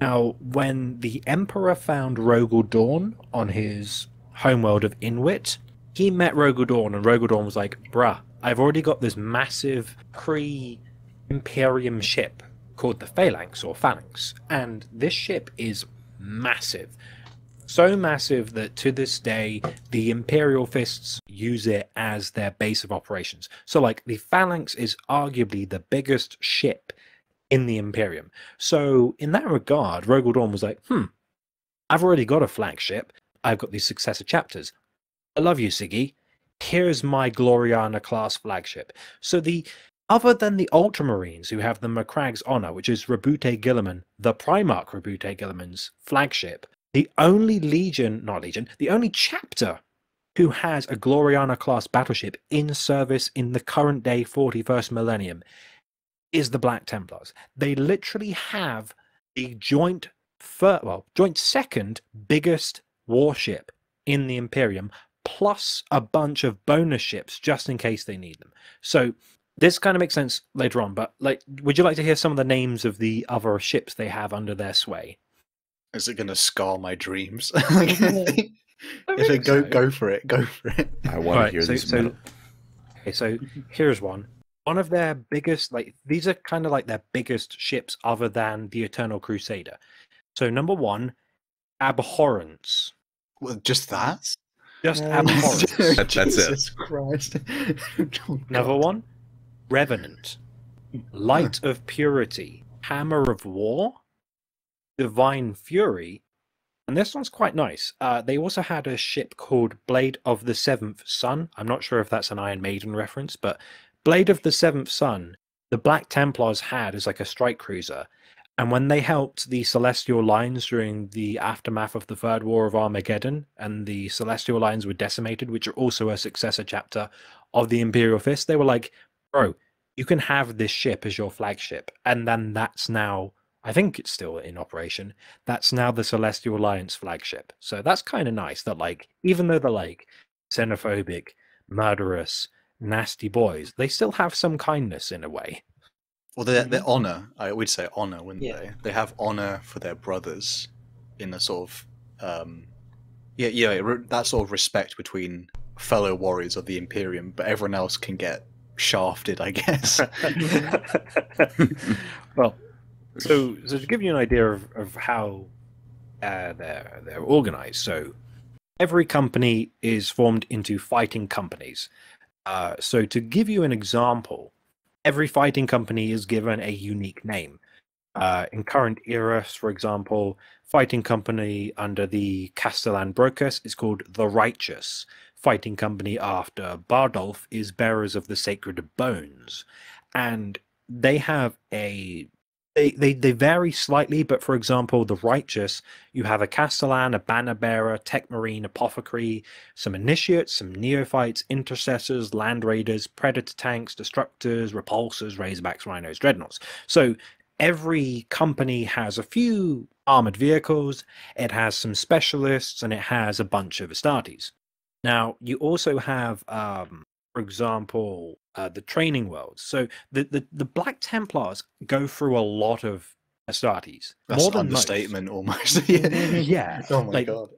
Now, when the Emperor found Rogal Dorn on his homeworld of Inwit, he met Rogal Dorn, and Rogal Dorn was like, bruh, I've already got this massive pre Imperium ship called the Phalanx or Phalanx, and this ship is massive. So massive that to this day, the Imperial Fists use it as their base of operations. So, like, the Phalanx is arguably the biggest ship in the Imperium. So, in that regard, Rogal was like, hmm, I've already got a flagship. I've got these successor chapters. I love you, Siggy. Here's my Gloriana class flagship. So, the other than the Ultramarines who have the Macragge's Honor, which is Roboute Guilliman, the Primarch Roboute Guilliman's flagship, the only Legion, not Legion, the only chapter who has a Gloriana class battleship in service in the current day 41st millennium is the Black Templars. They literally have the joint well, joint second biggest warship in the Imperium, plus a bunch of bonus ships just in case they need them. So this kind of makes sense later on, but like, would you like to hear some of the names of the other ships they have under their sway? Is it going to scar my dreams? Like, if it go so. go for it, go for it. I want Right, to hear so- these. so- Okay, so here's one. One of their biggest, like these are kind of like their biggest ships, other than the Eternal Crusader. So number one, abhorrence. Well, just that. Just Uh, abhorrence. That- that's it. Jesus Christ. Oh, Another one, Revenant, Light of Purity, Hammer of War, Divine Fury, and this one's quite nice. Uh, they also had a ship called Blade of the Seventh Sun. I'm not sure if that's an Iron Maiden reference, but Blade of the Seventh Sun, the Black Templars had as like a strike cruiser. And when they helped the Celestial Lions during the aftermath of the Third War of Armageddon, and the Celestial Lions were decimated, which are also a successor chapter of the Imperial Fist, they were like, bro, you can have this ship as your flagship. And then that's now, I think it's still in operation, that's now the Celestial Lions flagship. So that's kind of nice that, like, even though they're like xenophobic, murderous, nasty boys, they still have some kindness in a way. Well, their, their honor, I would say honor, wouldn't Yeah. they? They have honor for their brothers in a sort of, um, yeah, yeah, that sort of respect between fellow warriors of the Imperium, but everyone else can get shafted, I guess. well, so so to give you an idea of, of how uh, they're they're organized, so every company is formed into fighting companies. Uh, so to give you an example, every fighting company is given a unique name. Uh, in current eras, for example, fighting company under the Castellan Brocas is called the Righteous. Fighting company after Bardolph is Bearers of the Sacred Bones, and they have a they, they they vary slightly, but for example, the Righteous, you have a Castellan, a Banner Bearer, Tech Marine, Apothecary, some Initiates, some Neophytes, Intercessors, Land Raiders, Predator Tanks, Destructors, Repulsors, Razorbacks, Rhinos, Dreadnoughts. So every company has a few armored vehicles, it has some specialists, and it has a bunch of Astartes. Now, you also have, um, for example, uh, the training worlds. So the, the, the Black Templars go through a lot of Astartes. That's more an than most. understatement almost. yeah. Yeah, Oh my like- god.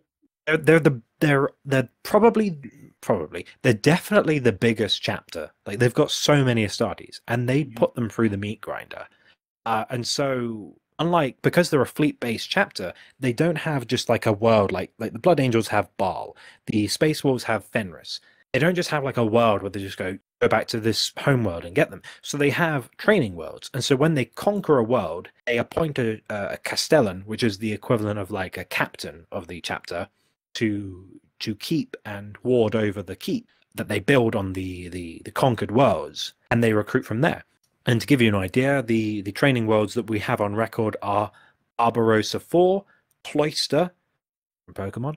They're, they're the they're they're probably probably they're definitely the biggest chapter. Like they've got so many Astartes, and they Mhm. put them through the meat grinder. Uh, and so, unlike because they're a fleet-based chapter, they don't have just like a world like like the Blood Angels have Baal, the Space Wolves have Fenris. They don't just have like a world where they just go go back to this home world and get them. So they have training worlds, and so when they conquer a world, they appoint a, a Castellan, which is the equivalent of like a captain of the chapter, to to keep and ward over the keep that they build on the the, the conquered worlds, and they recruit from there. And to give you an idea, the the training worlds that we have on record are Barbarossa Four, Cloister Pokemon,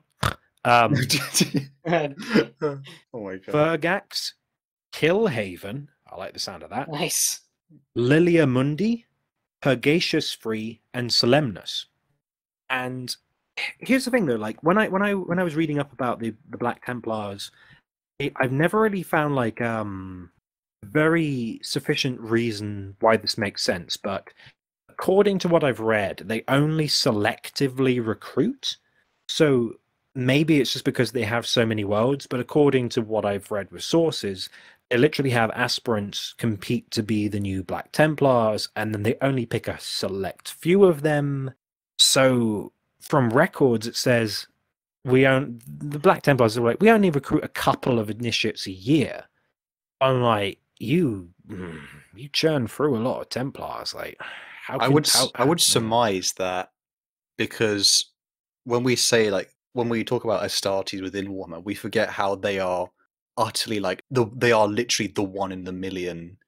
um, oh my god. Fergax, Killhaven. I like the sound of that. nice. Lilia Mundi, Purgacious Free, and Solemnus. And here's the thing though, like when I when I when I was reading up about the, the Black Templars, I- I've never really found like um very sufficient reason why this makes sense, but according to what I've read, they only selectively recruit. So maybe it's just because they have so many worlds, but according to what I've read with sources, they literally have aspirants compete to be the new Black Templars, and then they only pick a select few of them. So from records, it says we own the Black Templars are like we only recruit a couple of initiates a year. I'm like you, mm, you churn through a lot of Templars. Like how I would how- I would surmise that because when we say like when we talk about Astartes within Warhammer, we forget how they are utterly like the they are literally the one in the million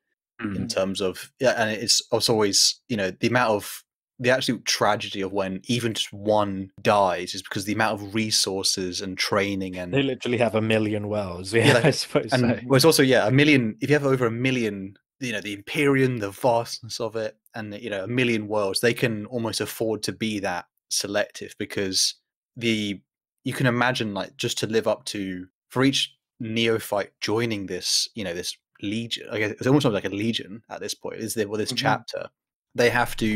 in Mm. terms of yeah, and it's it's always you know the amount of the absolute tragedy of when even just one dies is because the amount of resources and training and They literally have a million wells. Yeah, like- I suppose and so. well, it's also yeah a million if you have over a million you know the Imperium the vastness of it and you know a million worlds they can almost afford to be that selective because the you can imagine like just to live up to for each neophyte joining this you know this legion I guess it's almost like a legion at this point is there well this Mhm. chapter they have to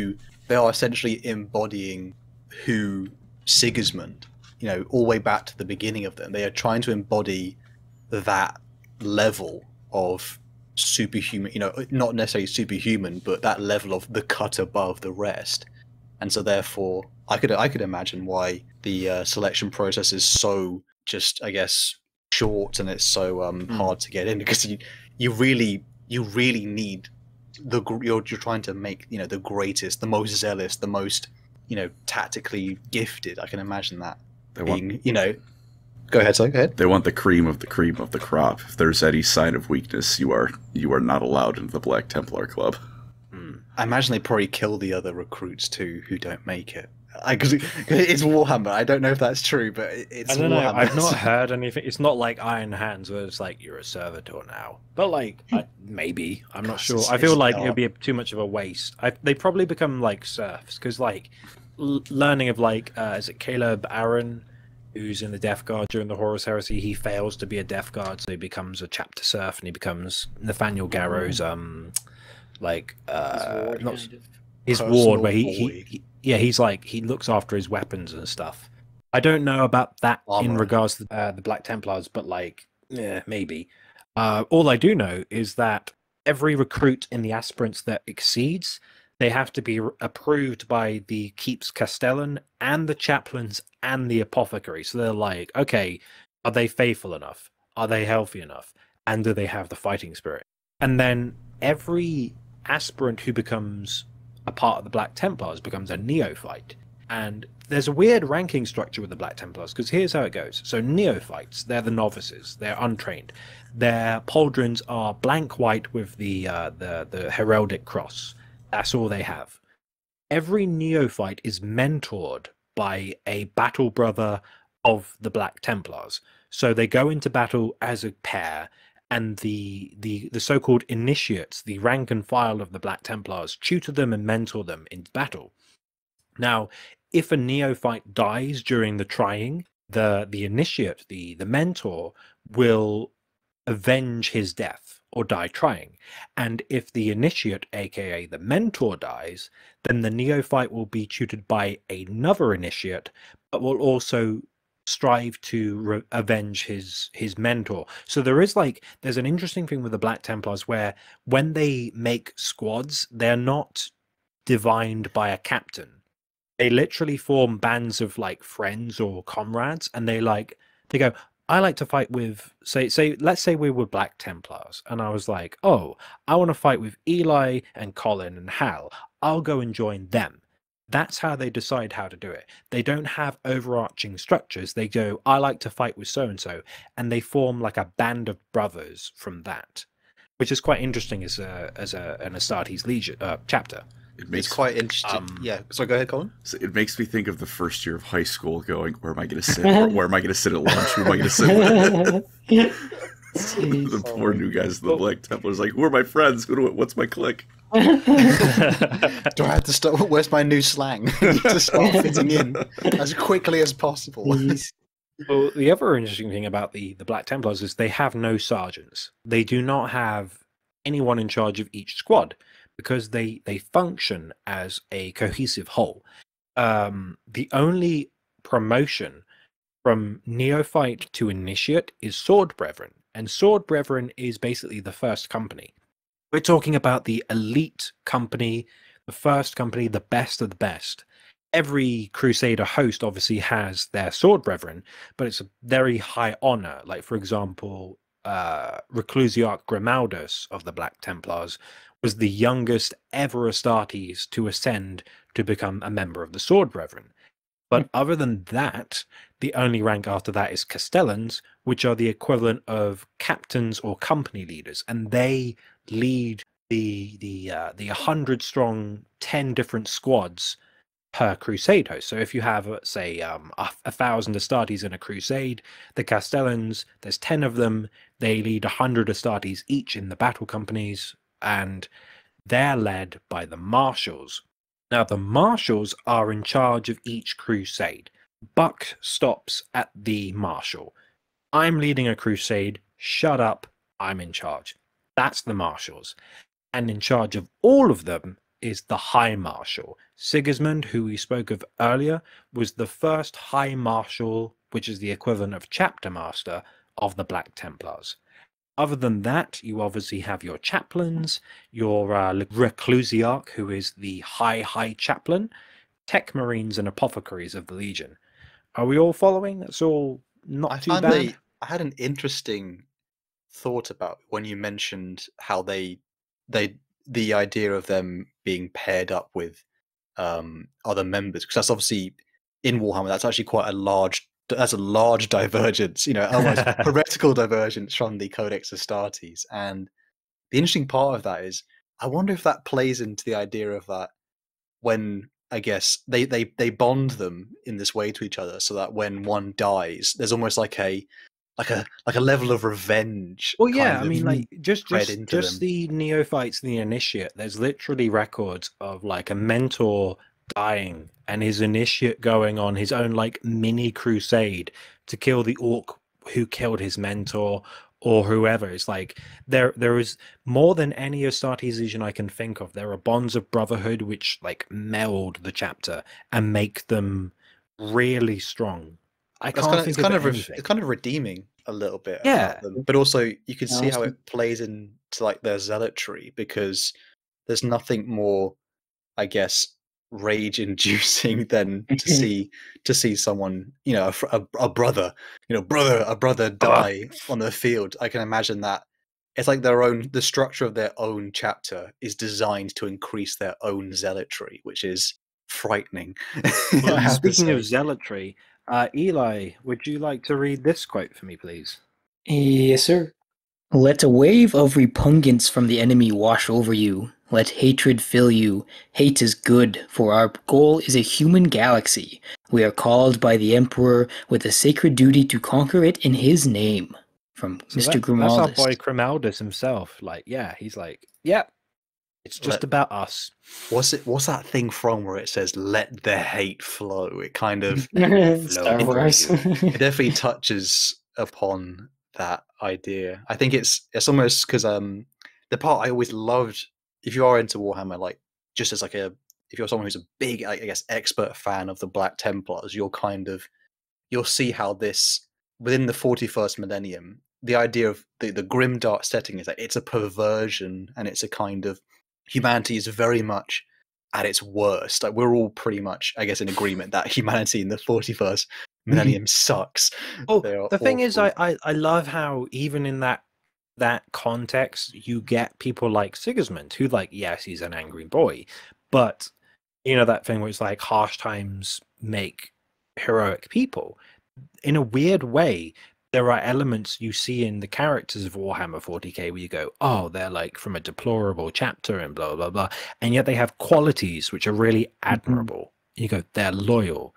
they are essentially embodying who Sigismund you know all the way back to the beginning of them they are trying to embody that level of superhuman you know not necessarily superhuman but that level of the cut above the rest and so therefore I could I could imagine why the uh, selection process is so just I guess short and it's so um, Hmm. hard to get in because you you really you really need the you're you're trying to make you know the greatest, the most zealous, the most you know tactically gifted. I can imagine that They want being you know. Go ahead, sorry. Go ahead. they want the cream of the cream of the crop. If there's any sign of weakness, you are you are not allowed into the Black Templar Club. I imagine they probably kill the other recruits too who don't make it. Because it's Warhammer. I don't know if that's true, but it's I don't know. Warhammer. I've not heard anything. It's not like Iron Hands where it's like you're a servitor now. But like I, maybe I'm not sure. it's- I feel like it would be a, too much of a waste. I, they probably become like serfs because like l- learning of like uh, is it Kaleb Arin who's in the Death Guard during the Horus Heresy. He fails to be a Death Guard, so he becomes a chapter serf and he becomes Nathaniel Garro's um like uh not his ward where he, he, he yeah he's like he looks after his weapons and stuff. I don't know about that in regards to uh, the black templars but like yeah maybe. Uh, all i do know is that every recruit in the aspirants that exceeds they have to be approved by the keeps castellan and the chaplains and the apothecary. So they're like okay are they faithful enough? Are they healthy enough? And do they have the fighting spirit? And then every aspirant who becomes a part of the Black Templars becomes a neophyte. And there's a weird ranking structure with the Black Templars because here's how it goes. So neophytes, they're the novices, they're untrained. Their pauldrons are blank white with the uh, the the heraldic cross. That's all they have. Every neophyte is mentored by a battle brother of the Black Templars. So they go into battle as a pair and the the the so-called initiates, the rank and file of the Black Templars, tutor them and mentor them in battle. Now, if a neophyte dies during the trying, the the initiate, the the mentor, will avenge his death or die trying. And if the initiate, aka the mentor, dies, then the neophyte will be tutored by another initiate, but will also strive to re- avenge his his mentor. So there is like there's an interesting thing with the Black Templars where when they make squads, they're not divined by a captain. They literally form bands of like friends or comrades, and they like they go. I like to fight with say say let's say we were Black Templars, and I was like, oh, I want to fight with Eli and Colin and Hal. I'll go and join them. That's how they decide how to do it. They don't have overarching structures. They go, I like to fight with so and so, and they form like a band of brothers from that, which is quite interesting as a as a an Astartes Legion uh, chapter. It makes It's quite interesting. um, yeah. So go ahead, Colin. so it makes me think of the first year of high school, going, "Where am I going to sit? Where, where am I going to sit at lunch? Who am I going to sit with?" the poor new guys, in the Black Templars, like, "Who are my friends? Who do, what's my clique?" Do I have to start? Where's my new slang? to start fitting in as quickly as possible. Well, the other interesting thing about the the Black Templars is they have no sergeants. They do not have anyone in charge of each squad because they they function as a cohesive whole. Um, the only promotion from neophyte to initiate is Sword Brethren, and Sword Brethren is basically the first company. We're talking about the elite company, the first company, the best of the best. Every crusader host obviously has their sword brethren but it's a very high honor. Like for example uh reclusiarch grimaldus of the black templars was the youngest ever astartes to ascend to become a member of the sword brethren. But other than that the only rank after that is castellans which are the equivalent of captains or company leaders and they lead the the uh, the 100 strong 10 different squads per crusade host. So if you have, uh, say, um, a, a thousand Astartes in a crusade, the Castellans, there's 10 of them, they lead 100 Astartes each in the battle companies, and they're led by the marshals. Now, the marshals are in charge of each crusade. Buck stops at the marshal. I'm leading a crusade, shut up, I'm in charge. That's the marshals. And in charge of all of them is the High Marshal. Sigismund, who we spoke of earlier, was the first High Marshal, which is the equivalent of Chapter Master of the Black Templars. Other than that, you obviously have your chaplains, your uh, Reclusiarch, who is the High High Chaplain, tech marines and apothecaries of the Legion. Are we all following? That's all not I too bad. they, I had an interesting thought about when you mentioned how they they the idea of them being paired up with um other members because that's obviously in Warhammer that's actually quite a large that's a large divergence you know almost heretical divergence from the Codex Astartes and the interesting part of that is I wonder if that plays into the idea of that when I guess they they they bond them in this way to each other so that when one dies there's almost like a like a like a level of revenge Well, yeah, I mean, like just just, just them. the neophytes and the initiate. There's literally records of like a mentor dying and his initiate going on his own like mini crusade to kill the orc who killed his mentor or whoever. It's like there there is more than any Astartes Legion I can think of. There are bonds of brotherhood which like meld the chapter and make them really strong. I That's can't kind of, think it's kind of of re- anything. it's kind of redeeming a little bit. about Yeah. them, but also you can Yeah, see how it plays into like their zealotry because there's nothing more, I guess, rage-inducing than to see to see someone, you know, a, a, a brother, you know, brother, a brother die on the field. I can imagine that. It's like their own. The structure of their own chapter is designed to increase their own zealotry, which is frightening. Well, speaking of zealotry, uh, Eli, would you like to read this quote for me, please? Yes, sir. Let a wave of repugnance from the enemy wash over you. Let hatred fill you. Hate is good, for our goal is a human galaxy. We are called by the Emperor with a sacred duty to conquer it in his name. From So Mr. that- Grimaldus. That's our boy Grimaldus himself. Like, yeah, he's like, yep, it's just Let- about us. What's it? What's that thing from where it says "Let the hate flow"? It kind of Star flow Wars. it definitely touches upon that idea. I think it's it's almost because um the part I always loved. If you are into Warhammer, like just as like a if you're someone who's a big I I guess expert fan of the Black Templars, you'll kind of you'll see how this within the 41st millennium the idea of the, the grim dark setting is that it's a perversion and it's a kind of humanity is very much at its worst like we're all pretty much i guess in agreement that humanity in the 41st millennium sucks Oh, the thing is, I. I I love how even in that that context, you get people like Sigismund, who like, yes, he's an angry boy, but you know that thing where it's like harsh times make heroic people. In a weird way, there are elements you see in the characters of Warhammer 40k where you go, oh, they're like from a deplorable chapter and blah blah blah, and yet they have qualities which are really mm-hmm. admirable. You go, they're loyal,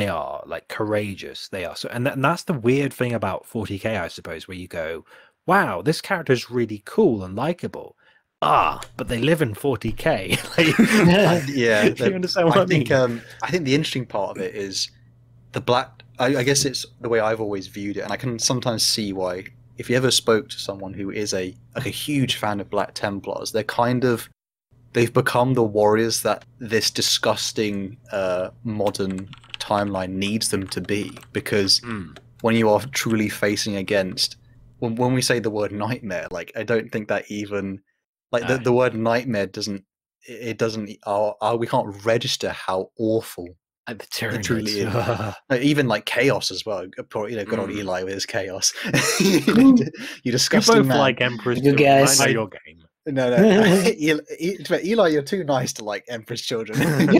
they are like courageous they are so and, and that's the weird thing about 40k i suppose where you go wow this character is really cool and likable ah but they live in 40k like, yeah you understand what i, I think um, I think the interesting part of it is the black. I, I guess it's the way I've always viewed it, and I can sometimes see why. If you ever spoke to someone who is a like a huge fan of Black Templars, they're kind of they've become the warriors that this disgusting uh, modern timeline needs them to be. Because Hmm. when you are truly facing against, when when we say the word nightmare, like I don't think that even like the, No. the word nightmare doesn't it doesn't our, our, we can't register how awful Like the Tyranids. truly is. even like chaos as well uh, poor, you know good old Mm. eli with his chaos you, know, you you disgusting both man. like emperor's children. guys. i know your game no no. Eli, eli you're too nice to like Empress children.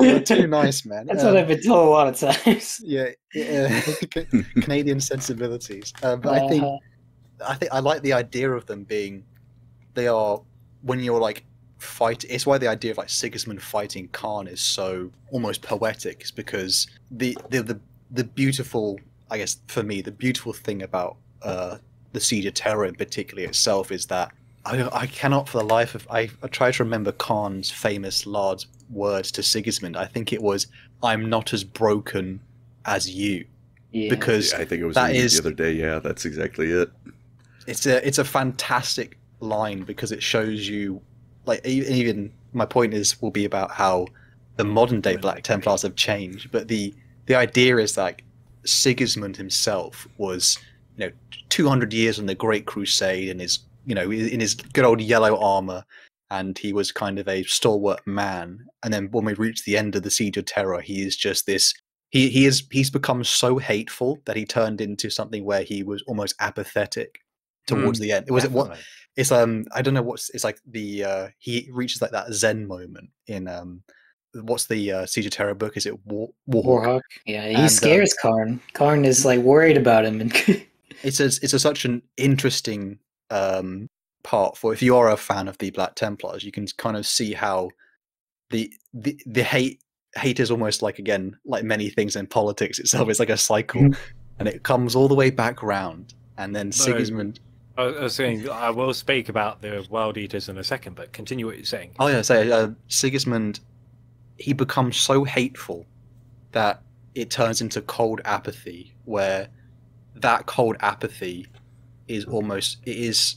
You're too nice man. That's Um, what I've been told a lot of times. yeah, yeah. Canadian sensibilities. Um, but i think Uh, I think I like the idea of them being they are when you're like fight it's why the idea of like Sigismund fighting Kharn is so almost poetic is because the the the, the beautiful I guess for me the beautiful thing about uh the siege of terra in particular itself is that I, I cannot for the life of I, I try to remember Kharn's famous large words to Sigismund I think it was I'm not as broken as you yeah. because I think it was that reading it is- the other day. Yeah, that's exactly it. it's a it's a fantastic line because it shows you like e- even my point is will be about how the modern day black templars have changed but the the idea is like sigismund himself was you know 200 years on the great crusade and his you know in his good old yellow armor and he was kind of a stalwart man. And then when we reach the end of the Siege of Terra, he is just this. He he is he's become so hateful that he turned into something where he was almost apathetic towards the end. It was it what it's um I don't know what's it's like the uh he reaches like that Zen moment in um what's the uh, Siege of Terra book? Is it War Warhawk? Warhawk. Yeah, he And, um, scares Kharn. Kharn is like worried about him, and it's a, it's a, such an interesting um, part for if you are a fan of the Black Templars, you can kind of see how the the the hate hate is almost like again like many things in politics itself. It's like a cycle, Mhm. and it comes all the way back round, and then Sigismund. I was- saying I will speak about the World Eaters in a second, but continue what you're saying. Oh yeah, say uh, Sigismund. He becomes so hateful that it turns into cold apathy, where that cold apathy is almost it is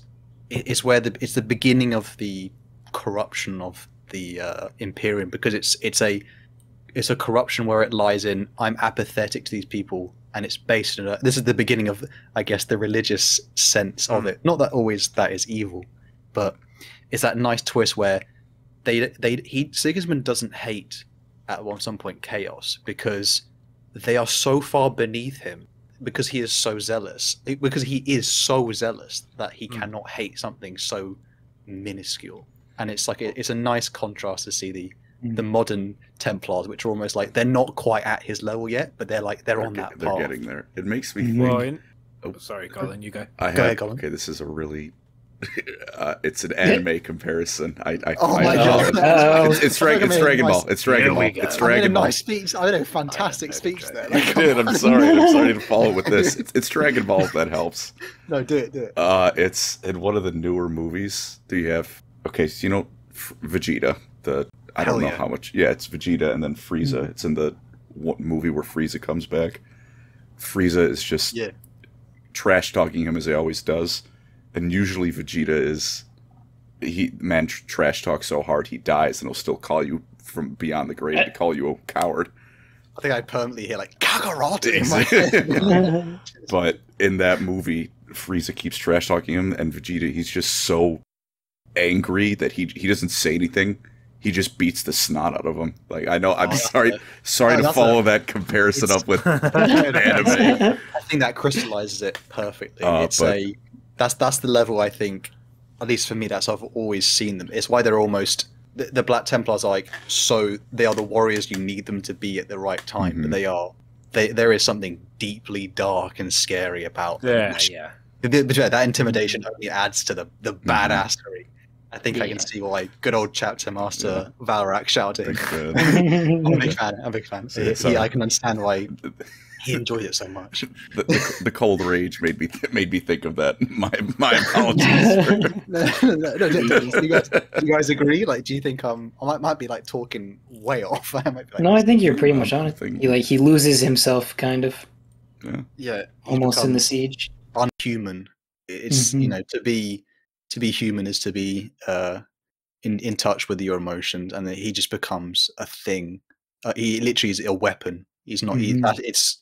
it's where the it's the beginning of the corruption of the uh, Imperium because it's it's a it's a corruption where it lies in I'm apathetic to these people and it's based on a, this is the beginning of I guess the religious sense of Mm. it. Not that always that is evil, but it's that nice twist where they they he Sigismund doesn't hate at one some point chaos because they are so far beneath him because he is so zealous because he is so zealous that he Mm. cannot hate something so minuscule and it's like it, it's a nice contrast to see the Mm. the modern templars which are almost like they're not quite at his level yet but they're like they're, They're, on get- that they're path getting there. It makes me think. Well, in... Oh. sorry, Colin, you go. I Go have, ahead, Colin. okay, this is a really. uh, it's an anime comparison. I, I, Oh I my love God. it. Oh. It's, it's, I feel Drag- like it's Dragon Ball. It's Dragon Ball. It's I I a Dragon Ball. nice speech I made a fantastic no, speech there Ball. Like, You did. I'm sorry. I'm sorry to follow with this. It's, it's Dragon Ball. If that helps. no do it do it Uh, it's in one of the newer movies. Do you have? Okay, so you know Vegeta. The I don't Hell know yeah. how much. Yeah, it's Vegeta and then Frieza. It's in the one movie where Frieza comes back. Frieza is just Yeah. trash talking him as he always does, and usually Vegeta is he man tr- trash talks so hard he dies and he'll still call you from beyond the grave to call you a coward. I think I permanently hear like Kakarot in my head. But in that movie, Frieza keeps trash talking him, and Vegeta, he's just so angry that he he doesn't say anything. He just beats the snot out of him. Like I know, I'm Oh, sorry, sorry to follow a- that comparison up with anime. anime. I think that crystallizes it perfectly. Uh, it's but- a that's that's the level I think, at least for me, that's I've always seen them. It's why they're almost the, the Black Templars are like so they are the warriors you need them to be at the right time, Mhm. but they are they there is something deeply dark and scary about them, Yeah, which- yeah. yeah, that intimidation only adds to the the badassery. I think I can see why good old chapter master Valrak shouting. Like, uh, I'm a big fan. I'm a big fan. So it's, uh, I can understand why he enjoyed it so much. the, the, the cold rage made me made me think of that. My my apologies. no, no, no, no, do, you guys, do you guys agree? Like, do you think um, I might, might be like talking way off? I might be like, no, I think you're pretty much on I it. He like he loses himself, kind of, yeah, he almost in the becomes siege. unhuman. It's you Mhm. know to be to be human is to be uh in in touch with your emotions, and then he just becomes a thing. Uh, he literally is a weapon. He's not. He, Mhm. that, it's that-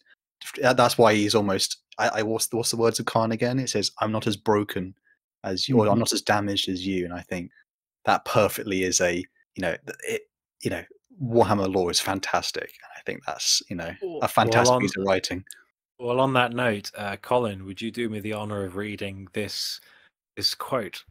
that's why he's almost. I, I what's the, what's the words of Kharn again? It says, "I'm not as broken as you, or I'm Mhm. not as damaged as you." And I think that perfectly is a you know it you know Warhammer lore is fantastic, and I think that's you know a fantastic on- piece of writing. Well, on that note, uh, Colin, would you do me the honor of reading this this quote?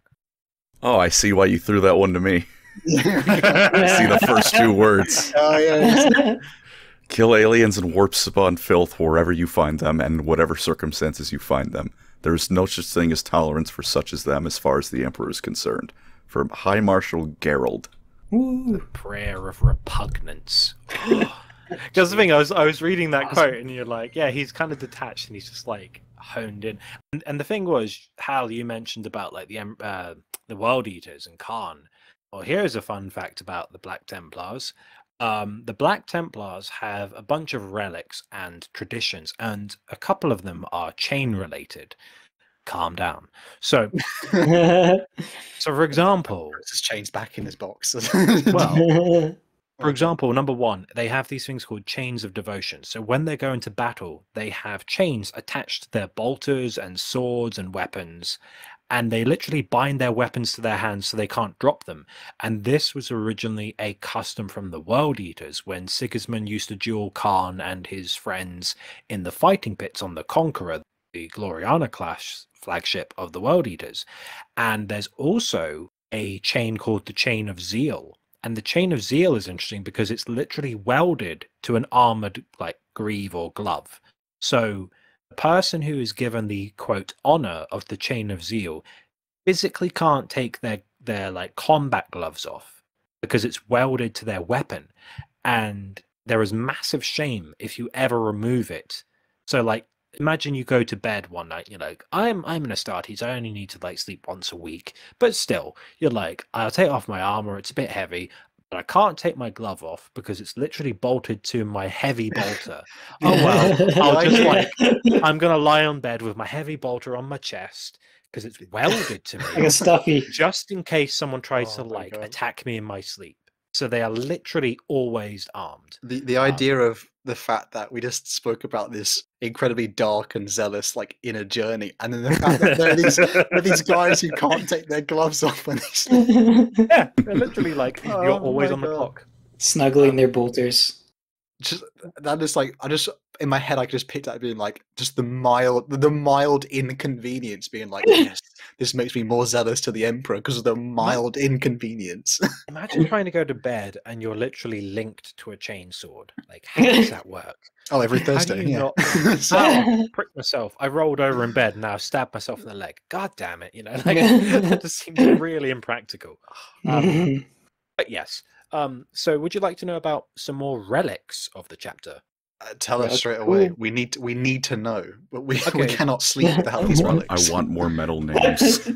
Oh, I see why you threw that one to me. oh See the first two words. yeah, Kill aliens and warp spawn filth wherever you find them and in whatever circumstances you find them. There is no such thing as tolerance for such as them as far as the Emperor is concerned. From High Marshal Gerald. the Prayer of repugnance. Because the thing, I was I was reading that quote, and you're like, yeah, he's kind of detached, and he's just like honed in. And, and the thing was, Hal, you mentioned about like the uh, the World Eaters and Kharn. Well, here's a fun fact about the Black Templars. Um, the Black Templars have a bunch of relics and traditions, and a couple of them are chain related. Calm down. So, so for example, It's changed back in his box. well, For example, number one, they have these things called chains of devotion. So when they go into battle, they have chains attached to their bolters and swords and weapons. And they literally bind their weapons to their hands so they can't drop them. And this was originally a custom from the World Eaters when Sigismund used to duel Kharn and his friends in the fighting pits on the Conqueror, the Gloriana class flagship of the World Eaters. And there's also a chain called the Chain of Zeal. And the Chain of Zeal is interesting because it's literally welded to an armored like greave or glove. So person who is given the quote honor of the Chain of Zeal physically can't take their their like combat gloves off because it's welded to their weapon. And there is massive shame if you ever remove it. So like imagine you go to bed one night you're like i'm i'm an astartes i only need to like sleep once a week but still you're like i'll take off my armor it's a bit heavy i can't take my glove off because it's literally bolted to my heavy bolter oh well i'll just like i'm gonna lie on bed with my heavy bolter on my chest because it's welded to me, like a stuffy. just in case someone tries Oh to like God. attack me in my sleep so they are literally always armed The the Um, idea of the fact that we just spoke about this incredibly dark and zealous like inner journey, and then the fact that there are these, there are these guys who can't take their gloves off when they sleep. yeah they're literally like Oh you're always on the God. clock Snuggling their bolters. Just that is like I just in my head I just picked that being like just the mild the mild inconvenience being like yes this makes me more zealous to the emperor because of the mild inconvenience. Imagine trying to go to bed and you're literally linked to a chainsword. Like, how does that work? oh, every How do Thursday, you yeah. not- So- Ow, prick myself. I rolled over in bed. and Now I've stabbed myself in the leg. God damn it! You know, like that just seems really impractical. Um, but yes. Um, so, would you like to know about some more relics of the chapter? Uh, tell Well, us straight away. cool. We need to, we need to know, but we we cannot sleep without I these want, relics. I want more metal names.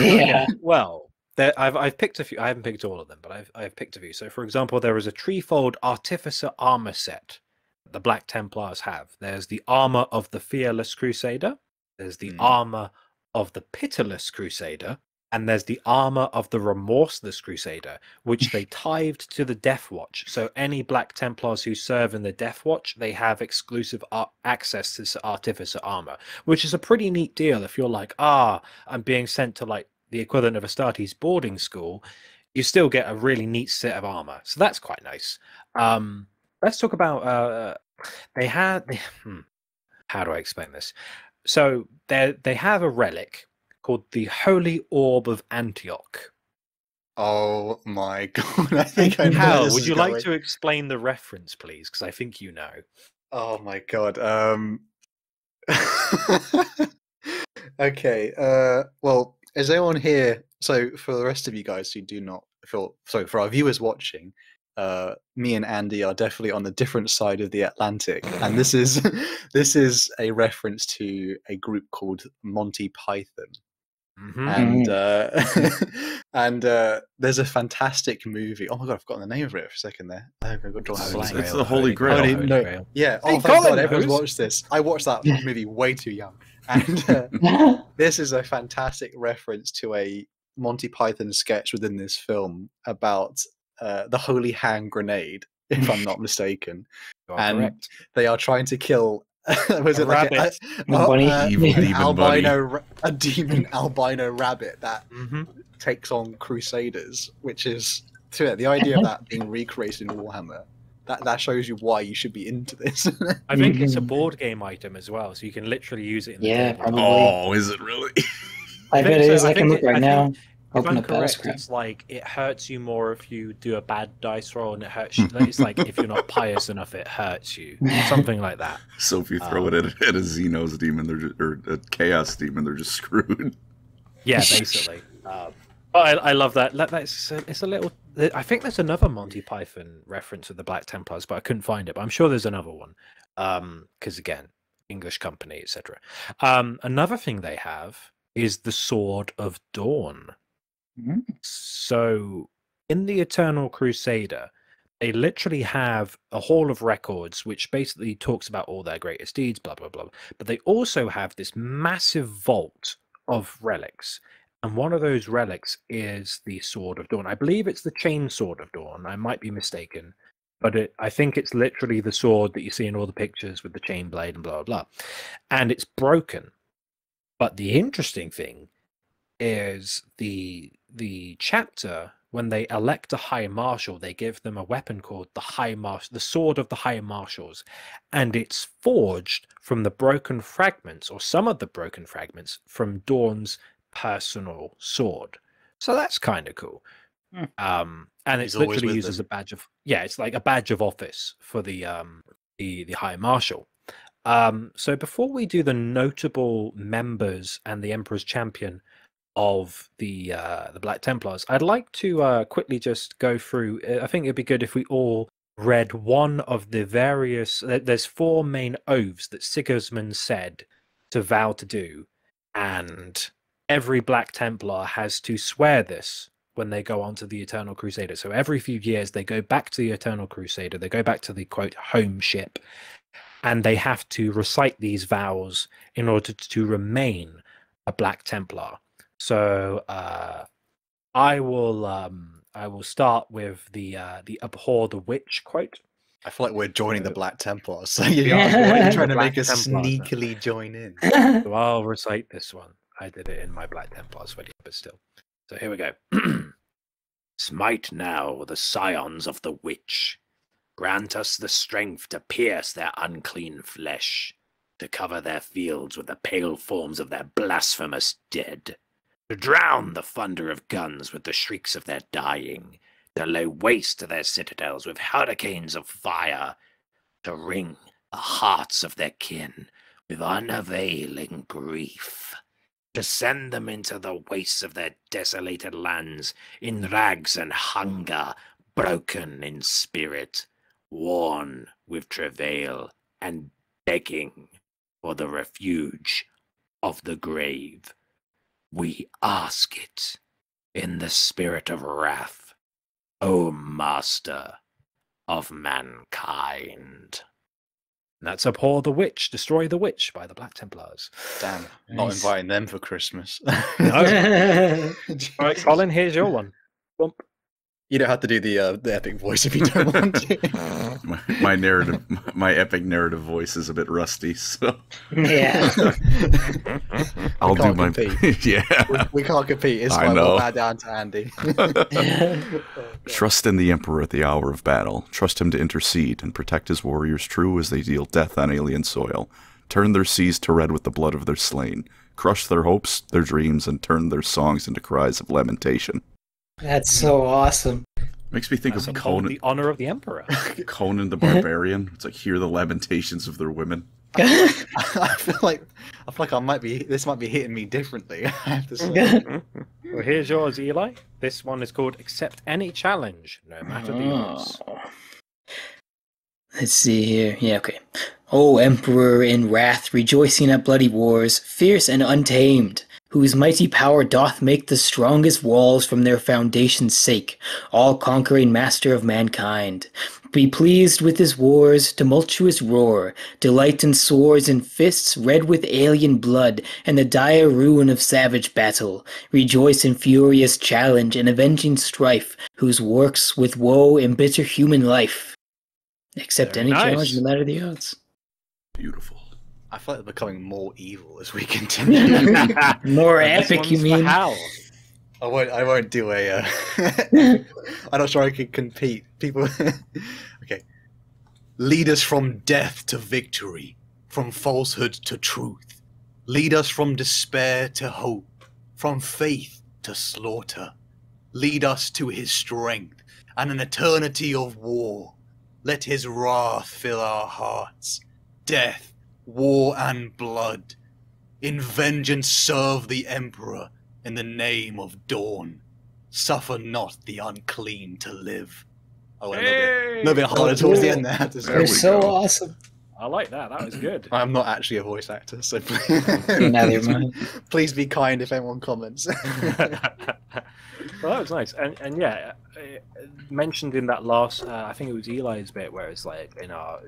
yeah. Well, there, I've I've picked a few. I haven't picked all of them, but I've I've picked a few. So, for example, there is a threefold artificer armor set that the Black Templars have. There's the armor of the fearless Crusader. There's the Hmm. armor of the pitiless Crusader, and there's the armor of the remorseless Crusader, which they tithed to the Death Watch. So, any Black Templars who serve in the Death Watch, they have exclusive access to this artificer armor, which is a pretty neat deal. If you're like, ah, I'm being sent to like the equivalent of Astartes boarding school, you still get a really neat set of armor. So that's quite nice. Um, let's talk about. Uh, they had. They, hmm, how do I explain this? So they they have a relic called the Holy Orb of Antioch. Oh my god! I think I know. Hal, would is you like to explain the reference, please? Because I think you know. Oh my god. Um. okay. Uh. Well, is anyone here? So, for the rest of you guys who do not feel, so for our viewers watching, uh, me and Andy are definitely on the different side of the Atlantic, and this is this is a reference to a group called Monty Python. Mhm. and uh, and uh, there's a fantastic movie. Oh my god, I've forgotten the name of it for a second there. I got drawn It's- it. it's the Holy Grail. Holy- Holy no. Grail. Yeah. Hey, Oh, thank Colin God, everyone's knows. watched this. I watched that movie way too young, and uh, this is a fantastic reference to a Monty Python sketch within this film about uh, the holy hand grenade, if I'm not mistaken. And correct. They are trying to kill. was A it like rabbit. a, The bunny. uh, Evil demon albino, ra- a demon albino rabbit that hmm takes on Crusaders, which is so yeah, the idea of that being recreated in Warhammer. That that shows you why you should be into this. I think it's a Mhm. board game item as well, so you can literally use it. In the Yeah, table. probably. Oh, is it really? I think bet it so. is. I I can look it- right I now. think If Open I'm correct, it's like it hurts you more if you do a bad dice roll, and it hurts you. It's like if you're not pious enough, it hurts you. Something like that. So if you throw Um, it at, at a Xenos demon, they're just, or a Chaos demon, they're just screwed. Yeah, basically. um, I, I love that. That- That's a, it's a little. I think there's another Monty Python reference with the Black Templars, but I couldn't find it. But I'm sure there's another one. Because again, English company, etc. Um, another thing they have is the Sword of Dawn. So in the Eternal Crusader, they literally have a hall of records which basically talks about all their greatest deeds, blah blah blah. But they also have this massive vault of relics. And one of those relics is the Sword of Dawn. I believe it's the Chain Sword of Dawn. I might be mistaken. But it, I think it's literally the sword that you see in all the pictures with the chain blade and blah blah blah. And it's broken. But the interesting thing is the the chapter when they elect a high marshal, they give them a weapon called the High Marshal, the Sword of the High Marshals, and it's forged from the broken fragments, or some of the broken fragments, from Dawn's personal sword. So that's kind of cool. Hmm. Um, and it's always literally used as a badge of yeah, it's like a badge of office for the um the the High Marshal. Um, so before we do the notable members and the Emperor's Champion of the uh, the Black Templars, I'd like to uh, quickly just go through. uh, I think it'd be good if we all read one of the various. There's four main oaths that Sigismund said to vow to do, and every Black Templar has to swear this when they go on to the Eternal Crusader. So every few years they go back to the Eternal Crusader. They go back to the quote home ship, and they have to recite these vows in order to remain a Black Templar. So uh, I will um, I will start with the uh, the abhor the witch quote. I feel like we're joining the Black Templars. So you're, Yeah. trying to Black make us Templars, then. sneakily join in. So I'll recite this one. I did it in my Black Templars video, but still. So here we go. Smite now the scions of the witch. Grant us the strength to pierce their unclean flesh, to cover their fields with the pale forms of their blasphemous dead, to drown the thunder of guns with the shrieks of their dying, to lay waste to their citadels with hurricanes of fire, to wring the hearts of their kin with unavailing grief, to send them into the wastes of their desolated lands in rags and hunger, broken in spirit, worn with travail, and begging for the refuge of the grave. We ask it in the spirit of wrath, O Master of mankind. And that's Abhor the Witch, Destroy the Witch by the Black Templars. Damn, not inviting them for Christmas. No. All right, Colin, here's your one. Bump. You don't have to do the uh, the epic voice if you don't want to. My, my narrative, my epic narrative voice is a bit rusty, so yeah. I'll do can't my compete. yeah. we can't compete. It's I fine. know. We'll bow down to Andy. Trust in the Emperor at the hour of battle. Trust him to intercede and protect his warriors true as they deal death on alien soil. Turn their seas to red with the blood of their slain. Crush their hopes, their dreams, and turn their songs into cries of lamentation. That's so awesome. Makes me think That's of Conan, the honor of the Emperor. Conan the Barbarian. It's like hear the lamentations of their women. I feel like I feel like I might be. This might be hitting me differently. I have to say. well, here's yours, Eli. This one is called Accept Any Challenge, no matter the oh. odds. Oh. Let's see here. Yeah, okay. O Emperor in wrath, rejoicing at bloody wars, fierce and untamed, whose mighty power doth make the strongest walls from their foundation's sake, all conquering master of mankind. Be pleased with his war's tumultuous roar, delight in swords and fists red with alien blood, and the dire ruin of savage battle. Rejoice in furious challenge and avenging strife, whose works with woe embitter human life. Accept Very any nice. challenge, no matter the odds. Beautiful. I feel like they're becoming more evil as we continue. More And epic, you mean? Hal. I won't. I won't do a. Uh... I'm not sure I can compete. People. okay. Lead us from death to victory, from falsehood to truth. Lead us from despair to hope, from faith to slaughter. Lead us to his strength and an eternity of war. Let his wrath fill our hearts. Death, war, and blood. In vengeance serve the Emperor in the name of dawn. Suffer not the unclean to live. Oh, a little bit, a little bit harder towards the end there. I have to say. There They're so go. awesome. I like that. That was good. I'm not actually a voice actor, so Neither am please be kind if anyone comments. well, that was nice, and and yeah, uh, mentioned in that last, uh, I think it was Eli's bit where it's like, you know,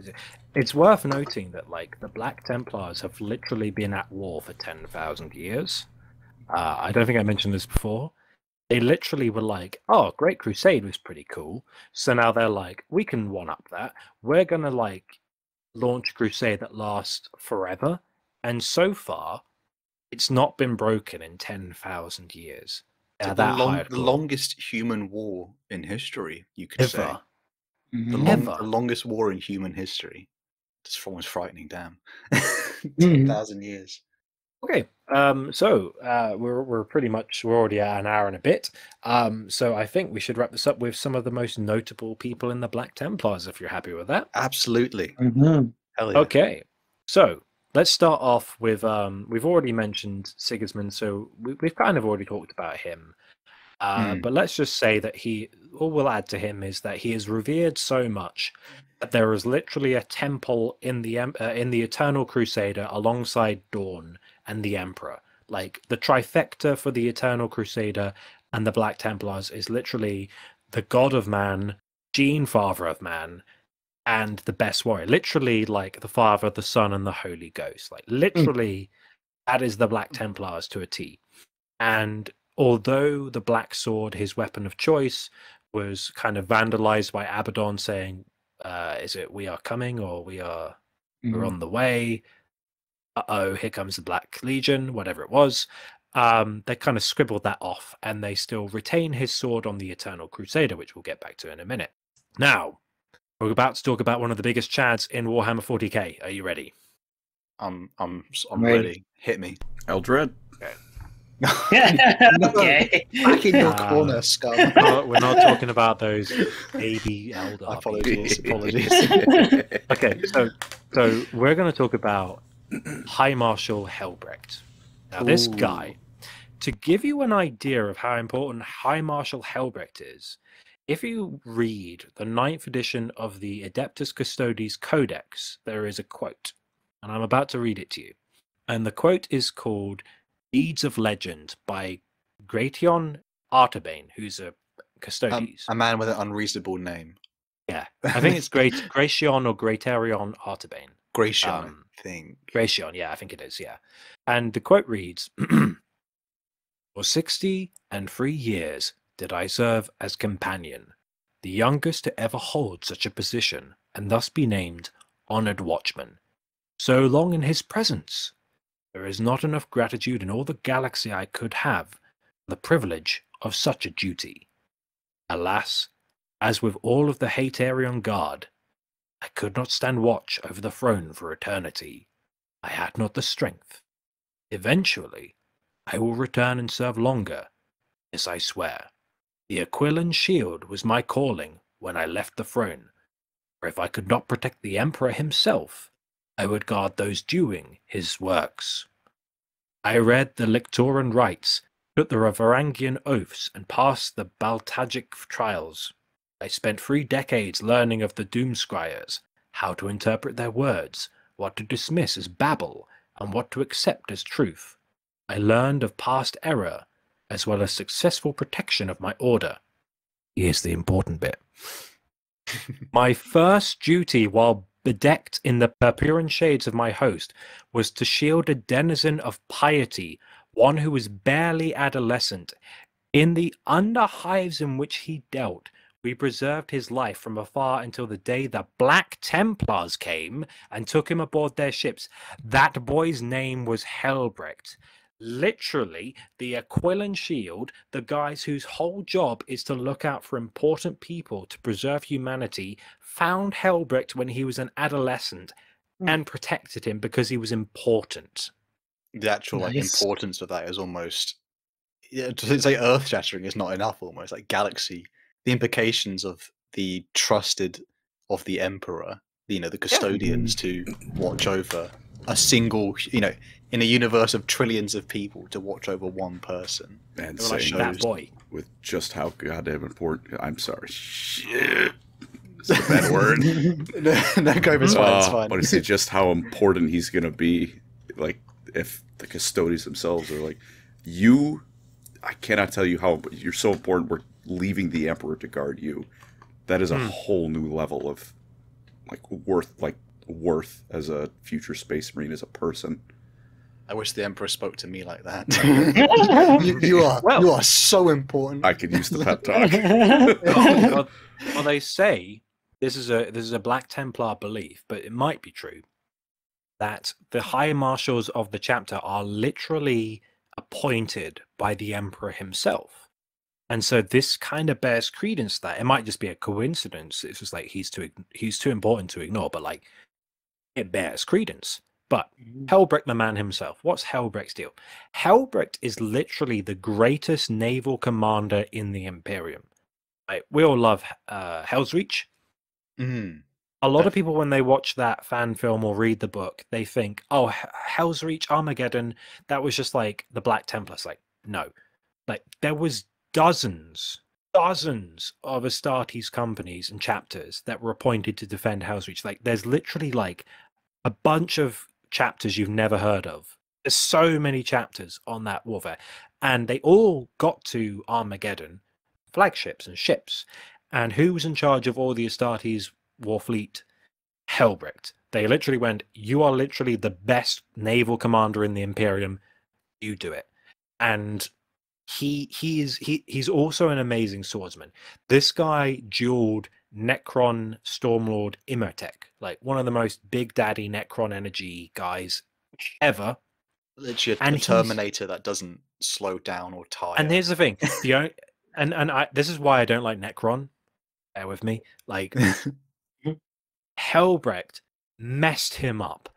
it's worth noting that like the Black Templars have literally been at war for ten thousand years. Uh, I don't think I mentioned this before. They literally were like, "Oh, Great Crusade was pretty cool," so now they're like, "We can one up that. We're gonna like launch a crusade that lasts forever." And so far, It's not been broken in ten thousand years. It's Yeah, the, that long- the longest human war in history, you could say. ever. The, long, Ever. the longest war in human history. It's almost frightening, damn. Mhm. 10,000 years. Okay, um, so uh, we're we're pretty much we're already at an hour and a bit. Um, so I think we should wrap this up with some of the most notable people in the Black Templars, if you're happy with that. Absolutely. Mhm. Hell yeah. Okay, so let's start off with um, we've already mentioned Sigismund, so we, we've kind of already talked about him. Uh, Hmm. But let's just say that he, all we'll add to him is that he is revered so much that there is literally a temple in the uh, in the Eternal Crusader alongside Dawn and the Emperor. Like the trifecta for the Eternal Crusader and the Black Templars is literally the God of Man, Gene Father of Man, and the best warrior. Literally, like the Father, the Son, and the Holy Ghost. Like literally, that is the Black Templars to a T. And although the Black Sword, his weapon of choice, was kind of vandalized by Abaddon, saying, uh, "Is it we are coming or we are we're Mhm. on the way?" Uh oh, here comes the Black Legion, whatever it was. Um, they kind of scribbled that off, and they still retain his sword on the Eternal Crusader, which we'll get back to in a minute. Now, we're about to talk about one of the biggest chads in Warhammer 40k. Are you ready? I'm, I'm, I'm Ready. ready. Hit me. Eldrad. okay. Back in your Ah. corner, scum. We're not, we're not talking about those baby elder Apologies. Apologies. Okay, so so we're going to talk about High Marshal Helbrecht. Now, this Ooh. guy, to give you an idea of how important High Marshal Helbrecht is, if you read the ninth edition of the Adeptus Custodes Codex, there is a quote, and I'm about to read it to you. And the quote is called Deeds of Legend by Gratian Artabane, who's a Um, Custodes. a man with an unreasonable name. yeah, I think it's Great Gratian or Gratarion Artabane. Gratian, Um, think. Gratian, yeah, I think it is, yeah. And the quote reads For sixty and three years did I serve as companion, the youngest to ever hold such a position, and thus be named Honored Watchman. So long in his presence, there is not enough gratitude in all the galaxy I could have for the privilege of such a duty. Alas, as with all of the Hetaeron Guard, I could not stand watch over the throne for eternity. I had not the strength. Eventually, I will return and serve longer. This I swear. The Aquilan shield was my calling when I left the throne. For if I could not protect the Emperor himself, I would guard those doing his works. I read the Lictoran rites, took the Varangian oaths, and passed the Baltagic trials. I spent three decades learning of the Doomscryers, how to interpret their words, what to dismiss as babble, and what to accept as truth. I learned of past error, as well as successful protection of my order. Here's the important bit. my first duty while bedecked in the purpurine shades of my host was to shield a denizen of piety, one who was barely adolescent. In the underhives in which he dealt, we preserved his life from afar until the day the Black Templars came and took him aboard their ships. That boy's name was Helbrecht. Literally, the Aquilan Shield, the guys whose whole job is to look out for important people to preserve humanity, found Helbrecht when he was an adolescent Hmm. and protected him because he was important. The actual like importance of that is almost yeah, to say earth shattering is not enough almost like galaxy. The implications of the trusted of the emperor, you know, the custodians to watch over a single you know, in a universe of trillions of people to watch over one person. And Well, saying showed- That boy. with just how goddamn important. I'm sorry. Shit. It's a bad word. no, no, go, it's fine, it's Uh, fine. But it's just how important he's gonna be. Like if the custodians themselves are like, you, I cannot tell you how you're so important. We're leaving the emperor to guard you. That is a Hmm. whole new level of like worth, like worth as a future space marine as a person. I wish the emperor spoke to me like that. you, you are Well- you are so important. I could use the pep talk. well, well, they say this is a this is a Black Templar belief, but it might be true. that the high marshals of the chapter are literally appointed by the emperor himself. And so this kind of bears credence to that. It might just be a coincidence. It's just like he's too he's too important to ignore, but like it bears credence. But Helbrecht, the man himself, what's Helbrecht's deal? Helbrecht is literally the greatest naval commander in the Imperium. Like, we all love uh, Helsreach. Mm. A lot of people, when they watch that fan film or read the book, they think, "Oh, Helsreach, Armageddon, that was just like the Black Templars." Like, no, like there was dozens, dozens of Astartes companies and chapters that were appointed to defend Helsreach. Like, there's literally like a bunch of chapters you've never heard of. There's so many chapters on that warfare, and they all got to Armageddon, flagships and ships. And who was in charge of all the Astartes war fleet? Helbrecht. They literally went, You are literally the best naval commander in the Imperium. You do it. And he he is he he's also an amazing swordsman. This guy dueled Necron Stormlord Imhotep, like one of the most big daddy Necron energy guys ever. Literally a, And Terminator that doesn't slow down or tire. And here's the thing, the only, and and I this is why I don't like Necron. Bear with me. Like Helbrecht messed him up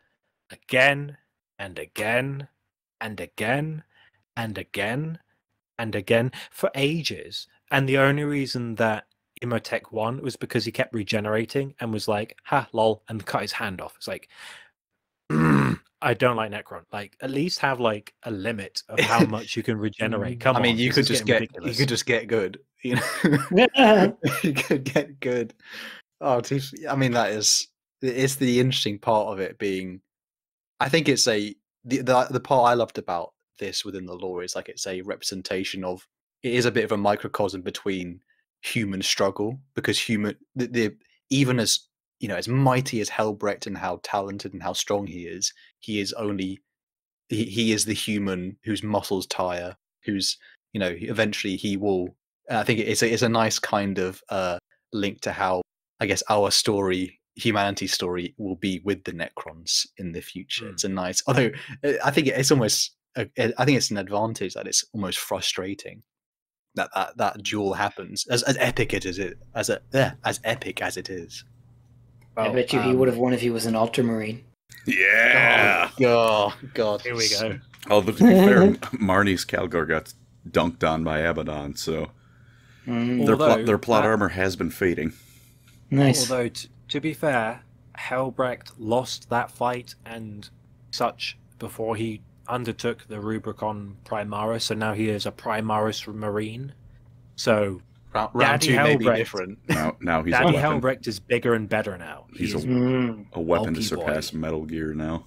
again and again and again and again and again for ages. And the only reason that Imhotep won was because he kept regenerating and was like, ha, lol, and cut his hand off. It's like, I don't like Necron. Like, at least have like a limit of how much you can regenerate. Mm. Come I mean, on, you could just get ridiculous. you could just get good. You know, you could get good. Oh, I mean, that is it's the interesting part of it being. I think it's a the, the the part I loved about this within the lore is like it's a representation of it is a bit of a microcosm between human struggle because human the, the even as you know as mighty as Helbrecht and how talented and how strong he is, he is only he, he is the human whose muscles tire, who's you know eventually he will. I think it's a it's a nice kind of uh, link to how I guess our story, humanity's story, will be with the Necrons in the future. Mm. It's a nice, although uh, I think it's almost I think it's an advantage that it's almost frustrating that that, that duel happens as as epic it is it as a yeah, as epic as it is. I bet you he um, would have won if he was an ultramarine. Yeah. Oh God! Here we go. Although to be fair, Marneus Calgar got dunked on by Abaddon, so Mm, their plot Although their plot that- armor has been fading. Nice. Although, t- to be fair, Helbrecht lost that fight and such before he undertook the Rubicon Primaris, and now he is a Primaris Marine. So Round, round Daddy two may be different. Now now he's a Daddy weapon. Helbrecht is bigger and better now. He's a- He's. A weapon to bulky boy. surpass Metal Gear now.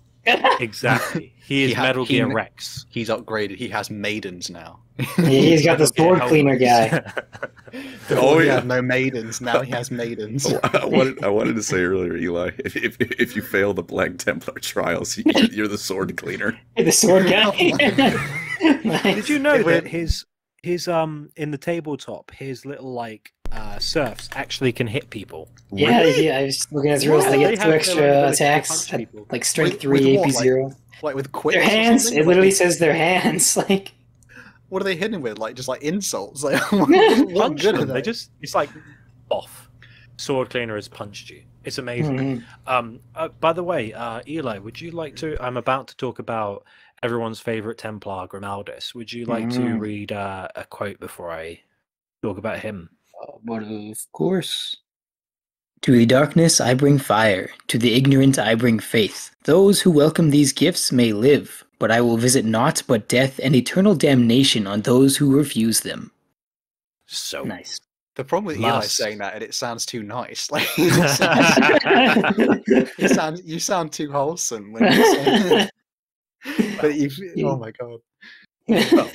Exactly. He He is ha- Metal he Gear ma- Rex. He's upgraded. He has maidens now. He's got the sword cleaner guy. Oh, he yeah. had no maidens. Now he has maidens. I wanted, I wanted to say earlier, Eli, if, if, if you fail the Black Templar trials, you, you're the sword cleaner. the sword guy. Did you know that his his um in the tabletop his little like uh serfs actually can hit people? Yeah, yeah. I was looking at his rules. Yeah, They they get have two the extra ability to attacks, at, like strength With- three, with AP like- zero. like with quips. Their hands. It literally with- says their hands. Like What are they hitting with? Like just like insults? Like what Punch good are them. they? They just it's like off. Sword cleaner has punched you. It's amazing. mhm. Um, uh, by the way, uh, Eli, would you like to? I'm about to talk about everyone's favorite Templar, Grimaldus. Would you like to Mm. read uh, a quote before I talk about him? Uh, but of course. To the darkness I bring fire, to the ignorant I bring faith. Those who welcome these gifts may live, but I will visit naught but death and eternal damnation on those who refuse them. So Nice. the problem with Eli Must. saying that, and it sounds too nice. Like you sound you sound too wholesome when you say But you, oh my god. well,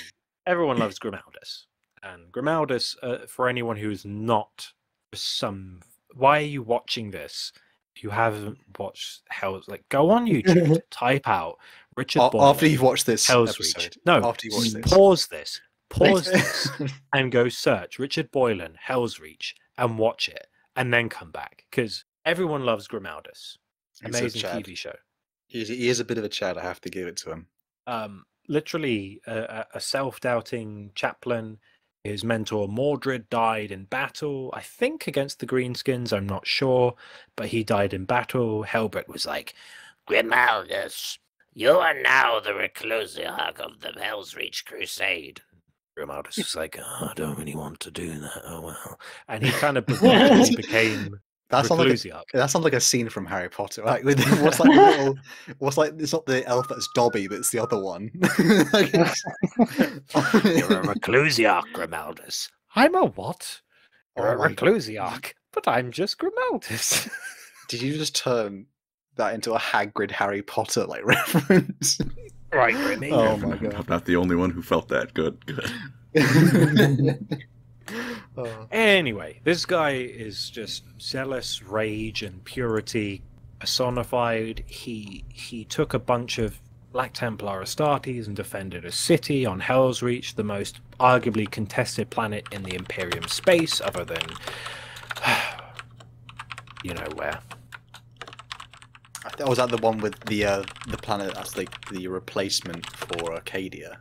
everyone loves Grimaldus, and Grimaldus, uh, for anyone who's not some, why are you watching this? If you haven't watched Hell's, like go on YouTube, type out Richard. A- after you've watched this Hell's episode, Reach. No, after you watch this, pause this, pause this, and go search Richard Boylan Helsreach and watch it, and then come back because everyone loves Grimaldus. Amazing. TV show. He is, he is a bit of a Chad. I have to give it to him. um, literally a, a- a self-doubting chaplain. His mentor Mordred died in battle, I think against the Greenskins. I'm not sure, but he died in battle. Helbrecht was like, Grimaldus, you are now the reclusiarch of the Helsreach Crusade. Grimaldus was like, oh, I don't really want to do that. Oh well, and he kind of became, became That sounds like a, that sounds like a scene from Harry Potter. Right? With what's like the little, what's like it's not the elf that's Dobby, but it's the other one. Like, You're a reclusiarch, Grimaldus. I'm a what? You're Oh a my- reclusiarch, but I'm just Grimaldus. Did you just turn that into a Hagrid Harry Potter like reference? right, Grimmy. Oh my god! I'm not the only one who felt that. Good, good. Oh. Anyway, this guy is just zealous rage and purity personified. He he took a bunch of Black Templar Astartes and defended a city on Helsreach, the most arguably contested planet in the Imperium space, other than you know where. I was that the one with the uh, the planet that's like the replacement for Arcadia?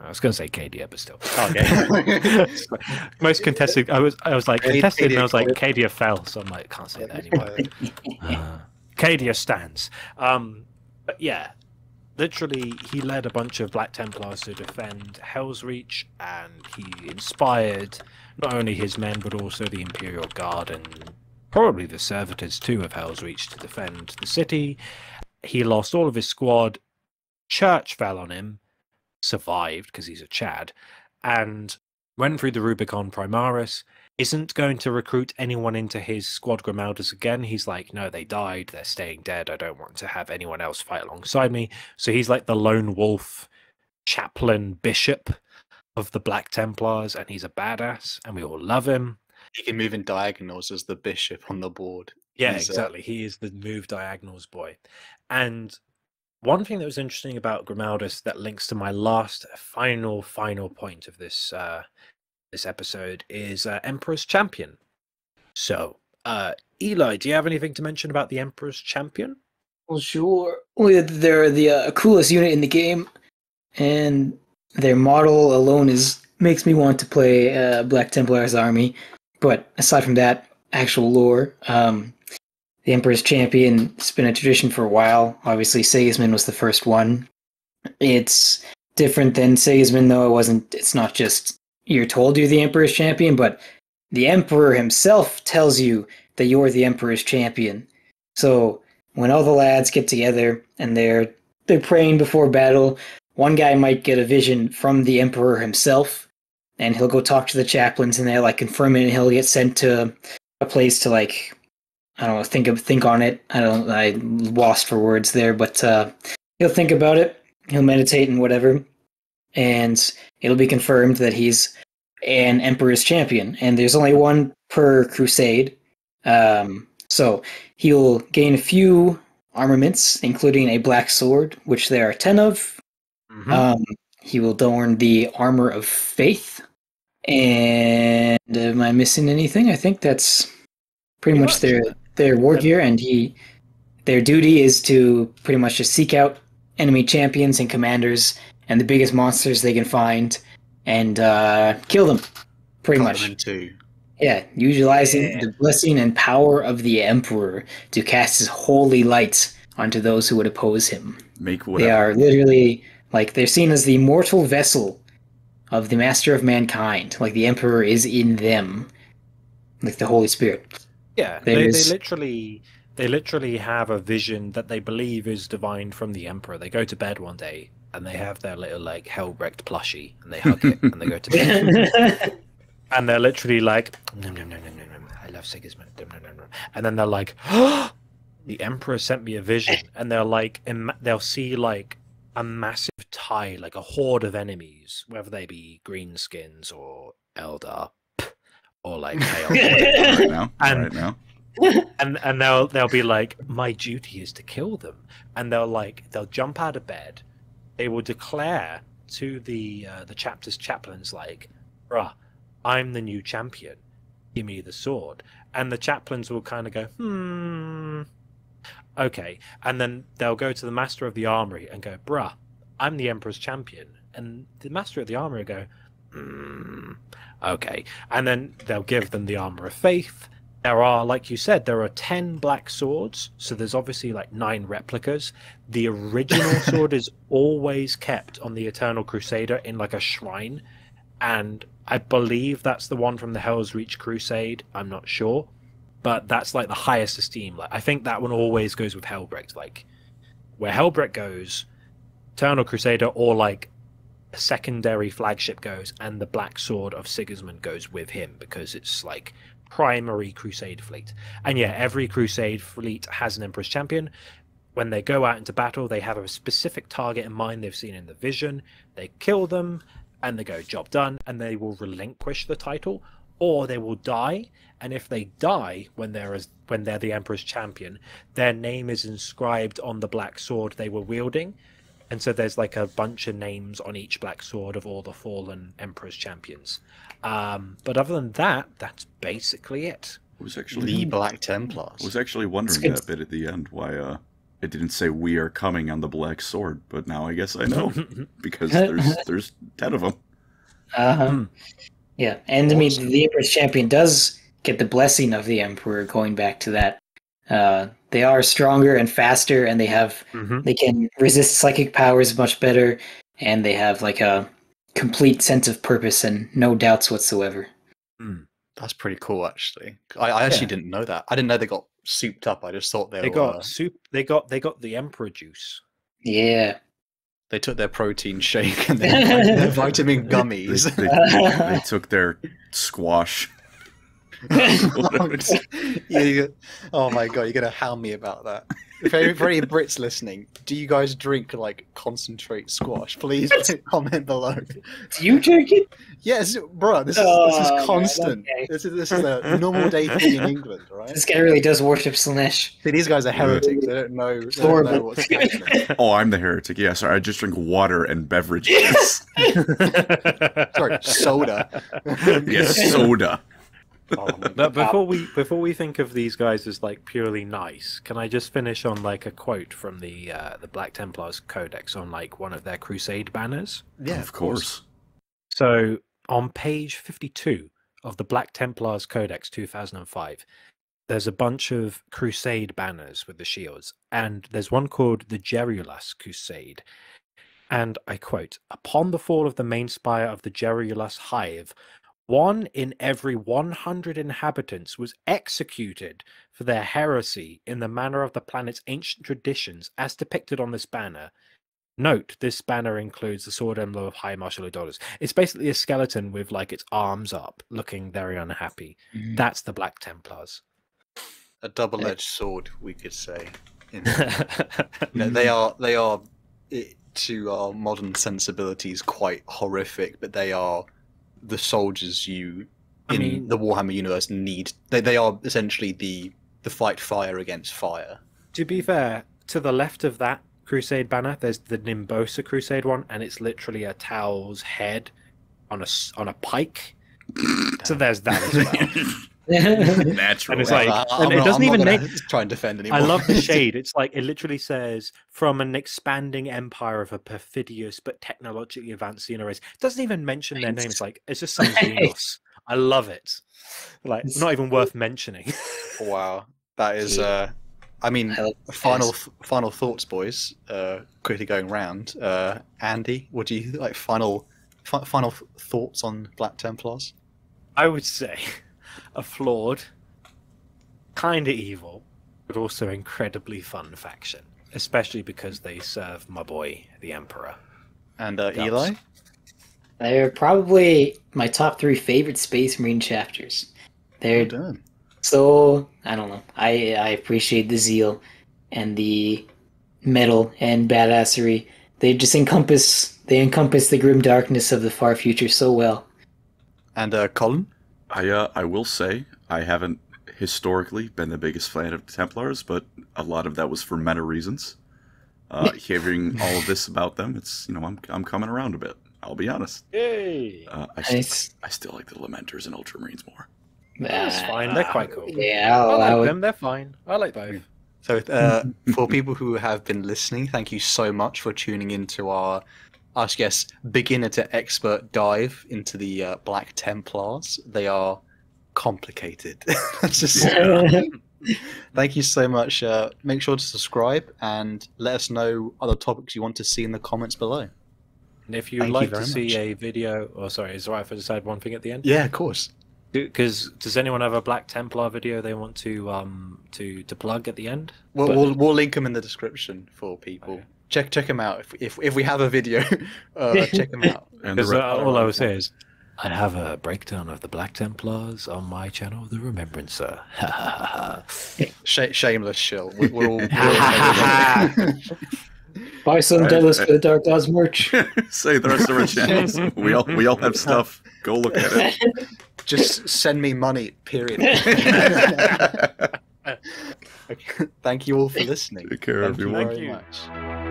I was going to say Cadia, but still. Okay. Most contested. I was I was like Cadia- contested, and I was like Cadia- Cadia fell, so I'm like can't say that anymore. Uh, Cadia stands. Um, but yeah, literally, he led a bunch of Black Templars to defend Helsreach, and he inspired not only his men but also the Imperial Guard and probably the servitors too of Helsreach to defend the city. He lost all of his squad. Church fell on him, survived because he's a Chad, and went through the Rubicon Primaris isn't going to recruit anyone into his squad Grimaldus again. He's like, no, they died. They're staying dead. I don't want to have anyone else fight alongside me. So he's like the lone wolf chaplain bishop of the Black Templars, and he's a badass, and we all love him. he can move in diagonals as the bishop on the board. Yeah, He's, uh, exactly. He is the move diagonals boy. And one thing that was interesting about Grimaldus that links to my last final final point of this uh this episode is uh, Emperor's Champion. So, uh Eli, do you have anything to mention about the Emperor's Champion? Well, sure. They're the uh, coolest unit in the game, and their model alone is makes me want to play uh, Black Templar's army. But aside from that, actual lore, um, the Emperor's Champion It's been a tradition for a while. Obviously, Sigismund was the first one. It's different than Sigismund, though. It wasn't. It's not just you're told you're the Emperor's Champion, but the Emperor himself tells you that you're the Emperor's Champion. So when all the lads get together and they're they're praying before battle, one guy might get a vision from the emperor himself, and he'll go talk to the chaplains, and they'll like confirm it, and he'll get sent to a place to like I don't know think of think on it. I don't I lost for words there, but uh, he'll think about it, he'll meditate and whatever, and it'll be confirmed that he's an emperor's champion, and there's only one per crusade. Um, so He'll gain a few armaments, including a black sword, which there are 10 of. Um, he will adorn the armor of faith. And am I missing anything? I think that's pretty Pretty much much. their their war gear. And he, their duty is to pretty much just seek out enemy champions and commanders and the biggest monsters they can find, and uh, kill them. Pretty Cut much. them in. Yeah, utilizing Yeah. the blessing and power of the Emperor to cast his holy light onto those who would oppose him. Make They are literally like they're seen as the mortal vessel of the Master of Mankind. Like the Emperor is in them, like the Holy Spirit. Yeah, they, they literally they literally have a vision that they believe is divine from the emperor. They go to bed one day and they have their little like Helbrecht plushie and they hug it and they go to bed and they're literally like, "Nom, nom, nom, nom, nom. I love Sigismund. nom, nom, nom, nom." And then they're like, ah! the emperor sent me a vision, and they're like, they'll see like a massive tide, like a horde of enemies, whether they be greenskins or Eldar or like Pale right now. And- right now. and and they'll they'll be like, my duty is to kill them, and they'll like they'll jump out of bed, they will declare to the uh, the chapter's chaplains like, bruh, I'm the new champion, give me the sword, and the chaplains will kind of go, hmm, Okay, and then they'll go to the master of the armory and go, "Bruh, I'm the emperor's champion," and the master of the armory will go, mm, "Okay," and then they'll give them the armor of faith. There are, like you said, there are ten black swords, so there's obviously like nine replicas. The original sword is always kept on the Eternal Crusader in like a shrine, and I believe that's the one from the Helsreach Crusade. I'm not sure, but that's like the highest esteem. Like I think that one always goes with Helbrecht. Like where Helbrecht goes, Eternal Crusader or like secondary flagship goes, and the Black Sword of Sigismund goes with him because it's like primary Crusade fleet. And yeah, every Crusade fleet has an Emperor's Champion. When they go out into battle, they have a specific target in mind they've seen in the vision. They kill them, and they go, job done, and they will relinquish the title, or they will die. And if they die when they're as when they're the Emperor's champion, their name is inscribed on the black sword they were wielding. And so there's like a bunch of names on each black sword of all the fallen Emperor's champions. Um, but other than that, that's basically it. I was actually The Black Templars. I was actually wondering good. that bit at the end why uh it didn't say we are coming on the black sword, but now I guess I know because there's there's ten of them. Uh-huh. Hmm. Yeah, and I mean, the Emperor's Champion does get the blessing of the Emperor. Going back to that, uh, they are stronger and faster, and they have Mhm. they can resist psychic powers much better, and they have like a complete sense of purpose and no doubts whatsoever. That's pretty cool, actually. I, I actually Yeah. didn't know that. I didn't know they got souped up. I just thought they, They were. got soup. They got they got the Emperor juice. Yeah, They took their protein shake and their, their vitamin They, gummies. they, they, they took their squash. you- oh my god, you're gonna hound me about that. If any, for any Brits listening, do you guys drink like concentrate squash? Please comment below. do you drink it? Yes, bro, this is Oh, this is constant. okay. This is this is a normal day thing in England, right? This guy really does worship Slaanesh. See, these guys are heretics. They don't know. They don't know Horrible. what's happening. Oh, I'm the heretic. Yeah, sorry. I just drink water and beverages. Sorry, soda. yes, soda. Oh, my But before we before we think of these guys as like purely nice, can I just finish on like a quote from the uh, the Black Templars Codex on like one of their Crusade banners? yeah, of course. So on page fifty two of the Black Templars Codex two thousand and five, there's a bunch of Crusade banners with the shields, and there's one called the Gerulus Crusade. And I quote, upon the fall of the main spire of the Gerulus hive, one in every 100 inhabitants was executed for their heresy in the manner of the planet's ancient traditions as depicted on this banner. Note, this banner includes the sword emblem of High Marshal Odolus. It's basically a skeleton with like its arms up, looking very unhappy. Mhm. That's the Black Templars. a double-edged sword, we could say. In, you they are they are i- to our modern sensibilities quite horrific, but they are the soldiers you I in mean- the Warhammer universe need. They they are essentially the the fight fire against fire. to be fair, to the left of that Crusade banner, there's the Nimbosa Crusade one, and it's literally a Tau's head on a on a pike. so there's that as well. Natural. And it's like- I- and it not- doesn't not even gonna make- try and defend anymore. I love the shade. It's like it literally says from an expanding empire of a perfidious but technologically advanced Xena race. It doesn't even mention their names. Like it's just some Xenos. I love it. Like It's- not even worth mentioning. wow, that is. Yeah. uh I mean, I love the final face. final thoughts, boys. Uh, quickly going round. Uh, Andy, would you like? Final fi- final f- thoughts on Black Templars? I would say a flawed, kind of evil, but also incredibly fun faction. Especially because they serve my boy, the Emperor. And uh, Eli. They're probably my top three favorite Space Marine chapters. They're Well done. so I don't know. I I appreciate the zeal and the metal and badassery. They just encompass they encompass the grim darkness of the far future so well. And uh, Colin. I uh, I will say I haven't historically been the biggest fan of the Templars, but a lot of that was for meta reasons. Uh, hearing all of this about them, it's you know I'm I'm coming around a bit. I'll be honest. Yay! Uh, I And still, I still like the Lamenters and Ultramarines more. That's uh, fine. They're quite cool. Yeah, I'll I like it. them. They're fine. I like both. So, uh, for people who have been listening, thank you so much for tuning into our, I guess, beginner to expert dive into the uh, Black Templars. They are complicated. Let's just. Thank you so much. Uh, make sure to subscribe and let us know other topics you want to see in the comments below. And if you'd Thank you like to very see much. a video, or sorry, is it right if I just add one thing at the end? Yeah, of course. Because does anyone have a Black Templar video they want to um to to plug at the end? We'll, But- we'll, we'll link them in the description for people. Okay. Check check them out. If, if, if we have a video, uh, check them out. And the uh, all I would say is, I have a breakdown of the Black Templars on my channel, The Remembrancer. Sh- shameless shill. We're, we're all. We're all. Buy some dollars for the Dark Gods merch. say the rest of our channels. We all we all have stuff. Go look at it. Just send me money. Period. Thank you all for listening. Take care, Thank you everyone. very Thank you. much.